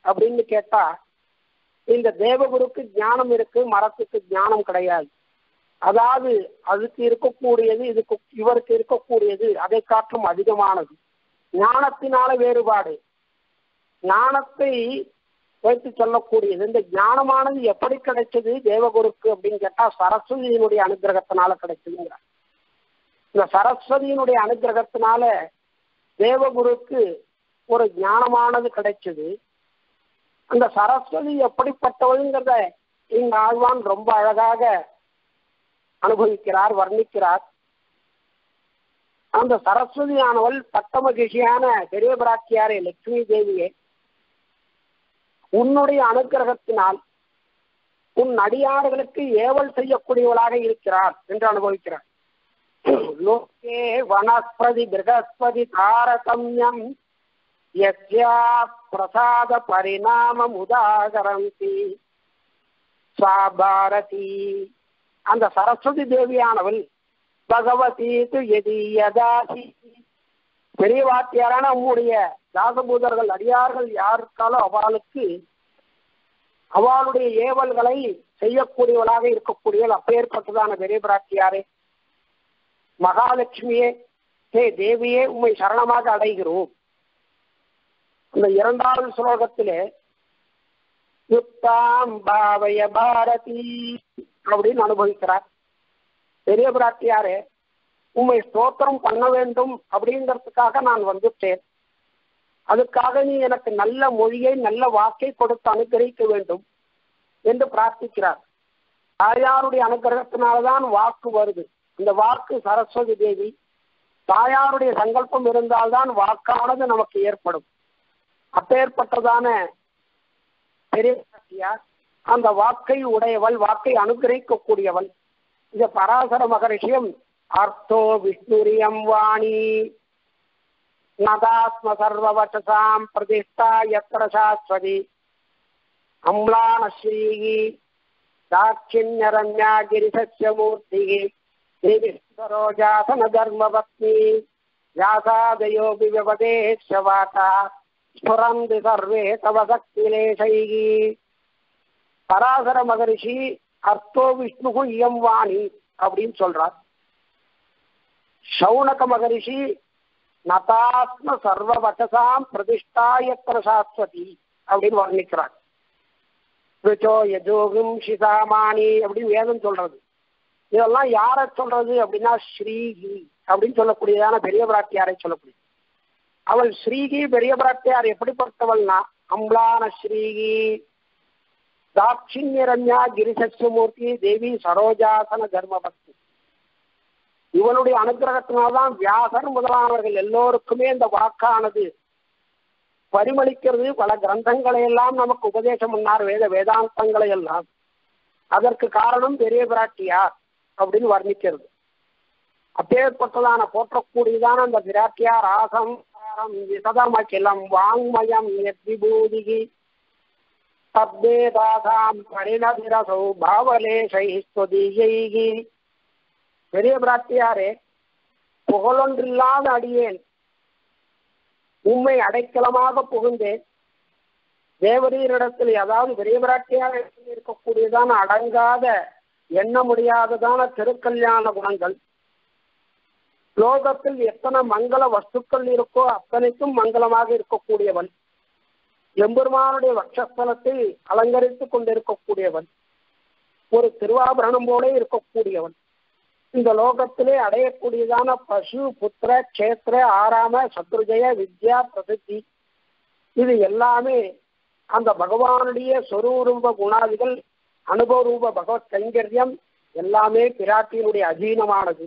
அப்படின்னு கேட்டா இந்த தேவகுருக்கு ஞானம் இருக்கு மரத்துக்கு ஞானம் கிடையாது. அதாவது அதுக்கு இருக்கக்கூடியது இதுக்கு இவருக்கு இருக்கக்கூடியது அதை காற்றும் அதிகமானது. ஞானத்தினால வேறுபாடு. ஞானத்தை வைத்து சொல்லக்கூடியது. இந்த ஞானமானது எப்படி கிடைச்சது? தேவகுருக்கு அப்படின்னு கேட்டா சரஸ்வதியினுடைய அனுகிரகத்தினால கிடைச்சதுங்கிறார். இந்த சரஸ்வதியினுடைய அனுகிரகத்தினால தேவகுருக்கு ஒரு ஞானமானது கிடைச்சது. அந்த சரஸ்வதி எப்படிப்பட்டவள்ங்கிறத இங்க ஆழ்வான் ரொம்ப அழகாக அனுபவிக்கிறார் வர்ணிக்கிறார். அந்த சரஸ்வதியானவள் பட்ட மகிழ்ச்சியான பெரிய பிராட்டியாரே லட்சுமி தேவியே உன்னுடைய அனுகிரகத்தினால் உன் அடியார்களுக்கு ஏவல் செய்யக்கூடியவளாக இருக்கிறார் என்று அனுபவிக்கிறார். லோகே வனஸ்பதி பிரகஸ்பதி தாரதமியம் யஸ்யா பிரசாத பரிணாமம் உதாகரந்தி சா பாரதி அந்த சரஸ்வதி தேவியானவள் பகவதி எதியதாசி பெரிய வாத்தியாரான உம்முடைய தாசபூதர்கள் அடியார்கள் யாருக்காலும் அவளுக்கு அவளுடைய ஏவல்களை செய்யக்கூடியவளாக இருக்கக்கூடியவள் அப்பேற்பட்டதான பெரிய பிராட்டியாரே. மகாலட்சுமியே ஹே தேவியே உண்மை சரணமாக அடைகிறோம். இந்த இரண்டாவது ஸ்லோகத்திலே யுக்தாம் பாவய பாரதி அப்படின்னு அனுபவிக்கிறார். பெரிய பிராட்டியாரே உண்மை ஸ்தோத்திரம் பண்ண வேண்டும் அப்படிங்கிறதுக்காக நான் வந்துட்டேன். அதுக்காக நீ எனக்கு நல்ல மொழியை நல்ல வாக்கை கொடுத்து அனுகிரகிக்க வேண்டும் என்று பிரார்த்திக்கிறார். தாயாருடைய அனுகிரகத்தினால்தான் வாக்கு வருது. இந்த வாக்கு சரஸ்வதி தேவி தாயாருடைய சங்கல்பம் இருந்தால்தான் வாக்கானது நமக்கு ஏற்படும். அப்பேற்பட்டதான பெரியார் அந்த வாக்கை உடையவள் வாக்கை அனுகிரகிக்கக்கூடியவள். இது பராசர மகரிஷியம் அர்த்தோ விஷ்ணுரியம் வாணி. நதாத்ம சர்வவச்சசாம் பிரதிஷ்டா எத்திர சாஸ்வதி. அம்லானஸ்ரீகி தாட்சிண்யரம்யா கிரிசஸ்ய மூர்த்திகி ஸ்ரீவிஷ்ணரோஜாசன தர்மபத்னி. வியாசாதயோபி விவதேஷவாட்டா ஸ்புரந்து சர்வே தவ சக்திலேசைகி பராசர மகரிஷி அர்த்தோ விஷ்ணுகு இயம் வாணி அப்படின்னு சொல்றார். சௌனக மகரிஷி நதாத்ம சர்வ வச்சசாம் பிரதிஷ்டாயத்திர சாஸ்வதி அப்படின்னு வர்ணிக்கிறார். ருச்சோ யஜோகும் ஷிதாமானி அப்படின்னு வேதம் சொல்றது. இதெல்லாம் யாரை சொல்றது அப்படின்னா ஸ்ரீஹி அப்படின்னு சொல்லக்கூடியதான பெரிய பிராட்டியாரை சொல்லக்கூடிய அவள் ஸ்ரீகி பெரிய பிராட்டியார் எப்படிப்பட்டவள்னா? அம்லான ஸ்ரீகி. தாட்சிண்யரண்யா கிரிசஸ்யமூர்த்தி தேவி சரோஜாசன தர்மபக்தி. இவனுடைய அனுகிரகத்தினால்தான் வியாசர் முதலானவர்கள் எல்லோருக்குமே இந்த வாக்கானது. பரிமளிக்கிறது. பல கிரந்தங்களை எல்லாம் நமக்கு உபதேசம் பண்ணார் வேத வேதாந்தங்களை எல்லாம் அதற்கு காரணம் பெரிய பிராட்டியார் அப்படின்னு வர்ணிக்கிறது. அப்பேற்பட்டதான போற்றக்கூடியதான அந்த பிராட்டியார் ஆசம் விசதமகிலம் வாங்மயம் விபூதிகி தத்வேதாதாம் பரிணதிரசௌ பாவலேஷை ஸ்வதீயைகி பெரிய பிராட்டியாரே புகழொன்றில்லாத அடியேன். உண்மை அடைக்கலமாக புகுந்தேன். தேவரீரிடத்தில் அதாவது பெரிய பிராட்டியாக இருக்கக்கூடியதான அடங்காத எண்ண முடியாததான திருக்கல்யாண குணங்கள் லோகத்தில் எத்தனை மங்கள வஸ்துக்கள் இருக்கோ அத்தனைக்கும் மங்களமாக இருக்கக்கூடியவன். எம்பெருமானுடைய வட்சஸ்தலத்தை அலங்கரித்துக் கொண்டிருக்கக்கூடியவன். ஒரு திருவாபரணம் போல இருக்கக்கூடியவன். இந்த லோகத்திலே அடையக்கூடியதான பசு புத்திர கஷேத்திர ஆராம சத்ருஜய வித்யா பிரசித்தி. இது எல்லாமே அந்த பகவானுடைய சொரூரூப குணாதிகள் அனுபவரூப பகவத் கைங்கரியம் எல்லாமே பிராட்டியினுடைய அதீனமானது.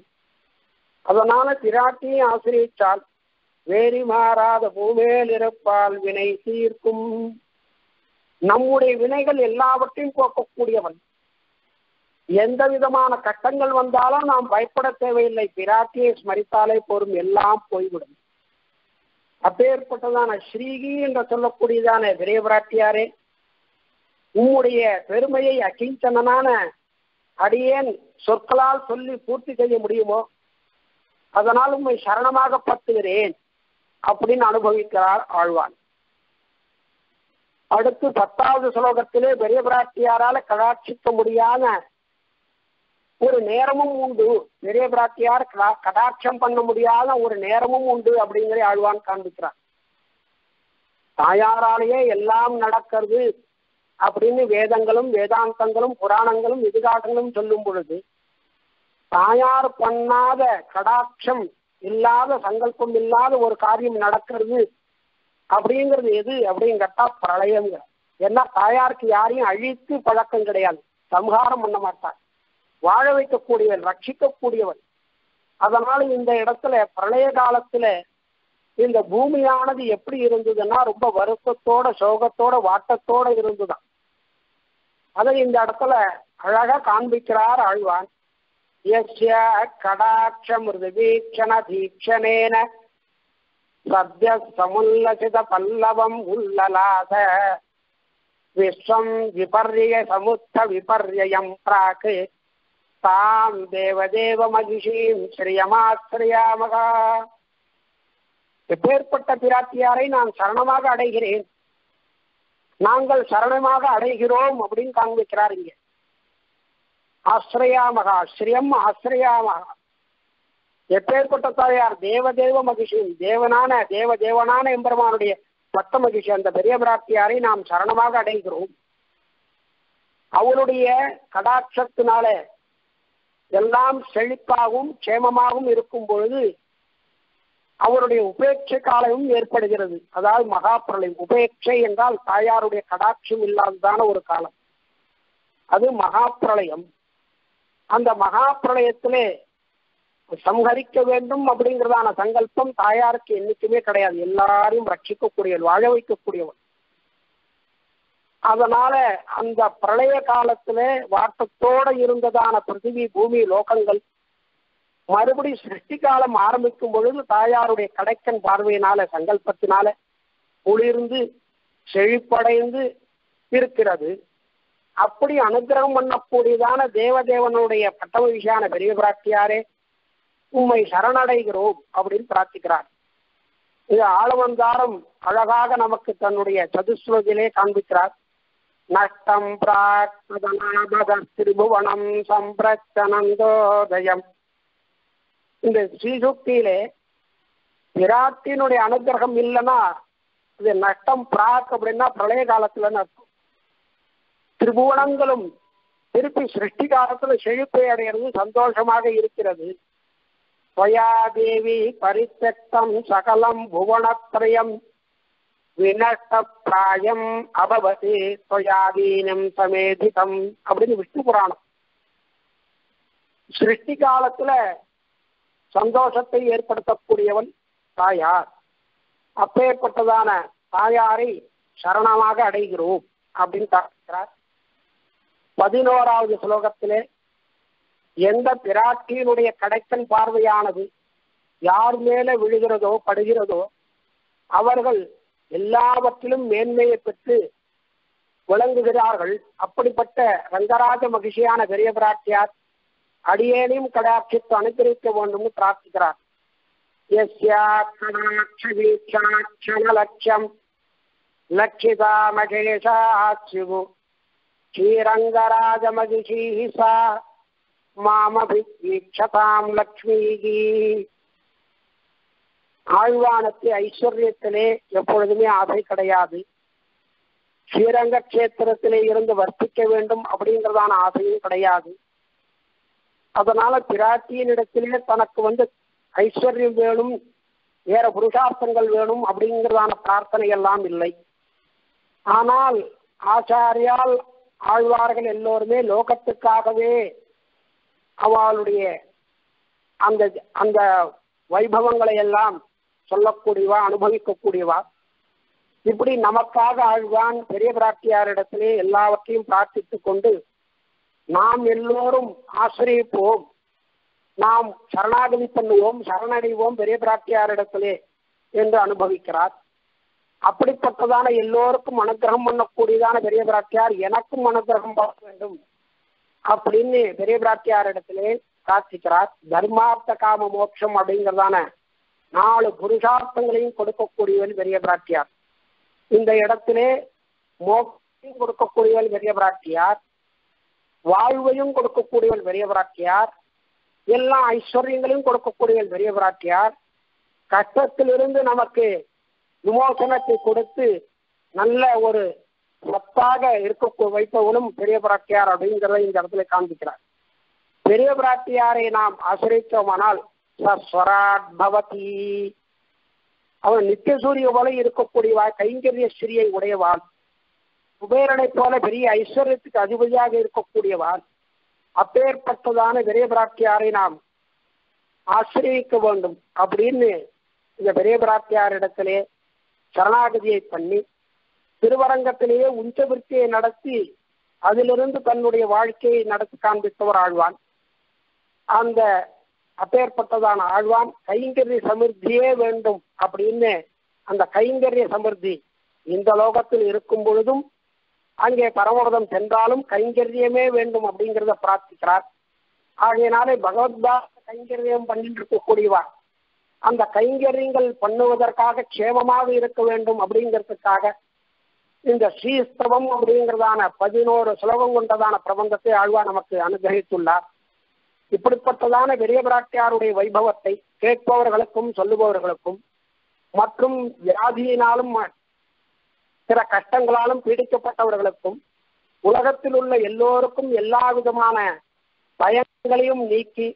அதனால பிராட்டியை ஆசிரியத்தால் வேறி மாறாத பூமேல் இருப்பால் வினை தீர்க்கும். நம்முடைய வினைகள் எல்லாவற்றையும் போக்கக்கூடியவன். எந்த விதமான கட்டங்கள் வந்தாலும் நாம் பயப்பட தேவையில்லை. பிராட்டியை ஸ்மரித்தாலே போரும் எல்லாம் போய்விடும். அப்பேற்பட்டதான ஸ்ரீகி என்று சொல்லக்கூடியதான விரைவிராட்டியாரே உம்முடைய பெருமையை அகிஞ்சனான அடியேன் சொற்களால் சொல்லி பூர்த்தி செய்ய முடியுமோ? அதனால் உண்மை சரணமாக பத்துகிறேன் அப்படின்னு அனுபவிக்கிறார் ஆழ்வான். அடுத்து பத்தாவது ஸ்லோகத்திலே பெரிய பிராட்டியாரால கடாட்சிக்க முடியாத ஒரு நேரமும் உண்டு. பெரிய பிராட்டியார் கடாட்சம் பண்ண முடியாத ஒரு நேரமும் உண்டு அப்படிங்கிற ஆழ்வான் காண்பிக்கிறார். தாயாராலேயே எல்லாம் நடக்கிறது அப்படின்னு வேதங்களும் வேதாந்தங்களும் புராணங்களும் இதிகாசங்களும் சொல்லும் பொழுது தாயார் பண்ணாத கடாட்சம் இல்லாத சங்கல்பம் இல்லாத ஒரு காரியம் நடக்கிறது அப்படிங்கிறது எது அப்படின்னு கேட்டா பிரளயங்க ஏன்னா தாயாருக்கு யாரையும் அழித்து பழக்கம் கிடையாது. சம்ஹாரம் பண்ண மாட்டார். வாழ வைக்கக்கூடியவன் ரட்சிக்கக்கூடியவன் அதனால இந்த இடத்துல பிரளய காலத்துல இந்த பூமியானது எப்படி இருந்ததுன்னா ரொம்ப வருத்தத்தோட சோகத்தோட வாட்டத்தோட இருந்துதான். அதை இந்த இடத்துல அழகா காண்பிக்கிறார் ஆழ்வான். यस्याः कडाक्षमृदुवीक्षणधीक्षणेन सद्यः समुल्लसितपल्लवम् उल्ललास। विश्वम् विपर्ययसमुत्थविपर्ययम् प्राक् ताम् தேவதேவமகிஷீம் ஸ்ரீயமாஸ்ரயாமகா எப்பேற்பட்ட பிராத்தியாரை நான் சரணமாக அடைகிறேன். நாங்கள் சரணமாக அடைகிறோம் அப்படின்னு காண்பிக்கிறார் இங்கே. ஆசிரியாமகா ஸ்ரீயம் ஆசிரியாமகா. எப்பேற்பட்ட தாயார்? தேவதேவ மகிஷி. தேவனான தேவ தேவனான எம்பெருமானுடைய பட்ட மகிழ்ச்சி அந்த பெரிய பிராட்டியாரை நாம் சரணமாக அடைகிறோம். அவளுடைய கடாட்சத்தினால எல்லாம் செழிப்பாகவும் க்ஷேமமாகவும் இருக்கும் பொழுது அவருடைய உபேட்சை காலமும் ஏற்படுகிறது. அதாவது மகாபிரளயம். உபேட்சை என்றால் தாயாருடைய கடாட்சம் இல்லாததான ஒரு காலம். அது மகாபிரளயம். அந்த மகா பிரளயத்திலே சம்ஹரிக்க வேண்டும் அப்படிங்கிறதான சங்கல்பம் தாயாருக்கு என்னைக்குமே கிடையாது. எல்லாரையும் ரட்சிக்கக்கூடியவன் வாழ வைக்கக்கூடியவன். அதனால அந்த பிரளய காலத்துல வாட்டத்தோட இருந்ததான பிருத்திவி பூமி லோகங்கள் மறுபடி சிருஷ்டி காலம் ஆரம்பிக்கும் பொழுது தாயாருடைய கடைக்கன் பார்வையினால சங்கல்பத்தினால குளிர்ந்து செழிப்படைந்து இருக்கிறது. அப்படி அனுகிரகம் பண்ணக்கூடியதான தேவதேவனுடைய பட்டமகிஷியான பெரிய பிராட்டியாரே உம்மை சரணடைகிறோம் அப்படின்னு பிரார்த்திக்கிறார். இது ஆளவந்தாரம் அழகாக நமக்கு தன்னுடைய சதுஸ்லோகிலே காண்பிக்கிறார். நஷ்டம் திரிபுவனம் சம்பிரச்சனந்தோதயம். இந்த ஸ்ரீசுக்தியிலே விராட்டினுடைய அனுகிரகம் இல்லைன்னா இது நஷ்டம் பிராக் அப்படின்னா பிரளய காலத்துலன்னு அர்த்தம். திருபுவனங்களும் திருப்பி சிருஷ்டி காலத்துல செழிப்பை அடைகிறது சந்தோஷமாக இருக்கிறது. தேவி பரித்தக்தம் சகலம் புவனத்ரயம் வினஷ்டப்பிராயம் அபவதி ஸ்வயாதீனம் சமேதிதம் அப்படின்னு விஷ்ணு புராணம். சிருஷ்டி காலத்துல சந்தோஷத்தை ஏற்படுத்தக்கூடியவன் தாயார். அப்பேற்பட்டதான தாயாரை சரணமாக அடைகிறோம் அப்படின்னு தாக்கிறார் பதினோராவது ஸ்லோகத்திலே எந்த பிராட்டியினுடைய கடைக்கன் பார்வையானது யார் மேல விழுகிறதோ படுகிறதோ அவர்கள் எல்லாவற்றிலும் மேன்மையை பெற்று விளங்குகிறார்கள். அப்படிப்பட்ட ரங்கராஜ மகிழ்ச்சியான பெரிய பிராட்டியார் அடியேனையும் கடாட்சித்து அனுகிரகிக்க வேண்டும்னு பிரார்த்திக்கிறார். லட்சிதா லட்சிதா மகேஷாச்சு ஸ்ரீரங்கராஜமகிஷி சா மாமபிக்ஷதாம் லக்ஷ்மிகி ஆழ்வானத்து ஐஸ்வர்யத்திலே எப்பொழுதுமே ஆசை கிடையாது ஸ்ரீரங்க கஷேத்திரத்திலே இருந்து வர்த்திக்க வேண்டும் அப்படிங்கிறதான ஆசையும் கிடையாது அதனால பிராட்டியின் இடத்திலே தனக்கு வந்து ஐஸ்வர்யம் வேணும் வேற புருஷார்த்தங்கள் வேணும் அப்படிங்கிறதான பிரார்த்தனை எல்லாம் இல்லை ஆனால் ஆச்சாரியால் ஆழ்வார்கள் எல்லோருமே லோகத்துக்காகவே அவளுடைய அந்த அந்த வைபவங்களை எல்லாம் சொல்லக்கூடியவா அனுபவிக்கக்கூடியவா? இப்படி நமக்காக ஆழ்வான் பெரிய பிராட்டியாரிடத்திலே எல்லாவற்றையும் பிரார்த்தித்துக் கொண்டு நாம் எல்லோரும் ஆசிரியப்போம். நாம் சரணாகதி பண்ணுவோம் சரணடைவோம் பெரிய பிராட்டியாரிடத்திலே என்று அனுபவிக்கிறார். அப்படிப்பட்டதான எல்லோருக்கும் அனுகிரகம் பண்ணக்கூடியதான பெரிய பிராட்டியார் எனக்கும் அனுகிரகம் பார்க்க வேண்டும் அப்படின்னு பெரிய பிராட்டியார் இடத்திலே பிரார்த்திக்கிறார். தர்மார்த்த காம மோட்சம் அப்படிங்கிறதான நாலு புருஷார்த்தங்களையும் கொடுக்கக்கூடியவன் பெரிய பிராட்டியார். இந்த இடத்திலே மோட்சம் கொடுக்கக்கூடியவன் பெரிய பிராட்டியார். வாழ்வையும் கொடுக்கக்கூடியவன் பெரிய பிராட்டியார். எல்லா ஐஸ்வர்யங்களையும் கொடுக்கக்கூடியவன் பெரிய பிராட்டியார். கஷ்டத்திலிருந்து நமக்கு விமோசனத்தை கொடுத்து நல்ல ஒரு சத்தாக இருக்க வைத்தவனும் பெரிய பிராட்டியார் அப்படிங்கிறத இந்த இடத்துல காண்பிக்கிறார். பெரிய பிராட்டியாரை நாம் ஆசிரியத்தோமானால் சஸ்வராட் பவதி. அவன் நித்திய சூரிய போல இருக்கக்கூடியவா கைங்கரிய ஸ்ரீயை உடையவாள் குபேரனை போல பெரிய ஐஸ்வர்யத்துக்கு அதிபதியாக இருக்கக்கூடியவான். அப்பேற்பட்டதான பெரிய பிராட்டியாரை நாம் ஆசிரியக்க வேண்டும் அப்படின்னு இந்த பெரிய பிராட்டியார் இடத்திலே சரணாகதியை பண்ணி திருவரங்கத்திலேயே உஞ்சவிற்த்தியை நடத்தி அதிலிருந்து தன்னுடைய வாழ்க்கையை நடத்தி காண்பித்தவர் ஆழ்வான். அந்த அப்பேற்பட்டதான ஆழ்வான் கைங்கரிய சமிருத்தியே வேண்டும் அப்படின்னு அந்த கைங்கரிய சமிருத்தி இந்த லோகத்தில் இருக்கும் பொழுதும் அங்கே பரமபதம் சென்றாலும் கைங்கரியமே வேண்டும் அப்படிங்கிறத பிரார்த்திக்கிறார். ஆகையினாலே பகவத்பாத கைங்கரியம் பண்ணிட்டு இருக்கக்கூடியவார். அந்த கைங்கரியங்கள் பண்ணுவதற்காக க்ஷேமமாக இருக்க வேண்டும் அப்படிங்கிறதுக்காக இந்த ஸ்ரீஸ்தவம் அப்படிங்கிறதான பதினோரு சுலபம் கொண்டதான பிரபந்தத்தை ஆழ்வா நமக்கு அனுகிரகித்துள்ளார். இப்படிப்பட்டதான பெரிய பிராட்டியாருடைய வைபவத்தை கேட்பவர்களுக்கும் சொல்லுபவர்களுக்கும் மற்றும் வியாதியினாலும் சில கஷ்டங்களாலும் பீடிக்கப்பட்டவர்களுக்கும் உலகத்தில் உள்ள எல்லோருக்கும் எல்லா விதமான பயங்களையும் நீக்கி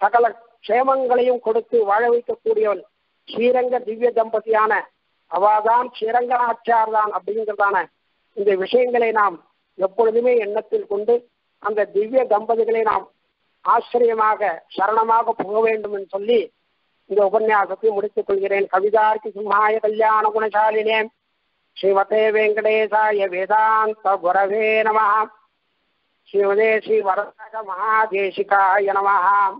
சகல க்ஷேமங்களையும் கொடுத்து வாழ வைக்கக்கூடியவன் ஸ்ரீரங்க திவ்ய தம்பதியான அவாதான் ஸ்ரீரங்கநாச்சியார் தான் அப்படிங்கிறதான இந்த விஷயங்களை நாம் எப்பொழுதுமே எண்ணத்தில் கொண்டு அந்த திவ்ய தம்பதிகளை நாம் ஆச்சரியமாக சரணமாக போக வேண்டும் என்று சொல்லி இந்த உபன்யாசத்தை முடித்துக் கொள்கிறேன். கவிதார்த்தி சிம்ஹாய கல்யாண குணசாலினே ஸ்ரீமதே வெங்கடேசாய வேதாந்த குரவே நம. ஸ்ரீமதே ஸ்ரீ வரதக மகாதேசிகாய நமஹாம்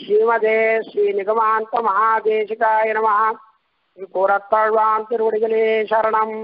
ஸ்ரீமதே ஸ்ரீ நிகமாந்த மகாதேசிகாய நம. கூறத்தாழ்வான் திருவடிகளே சரணம்.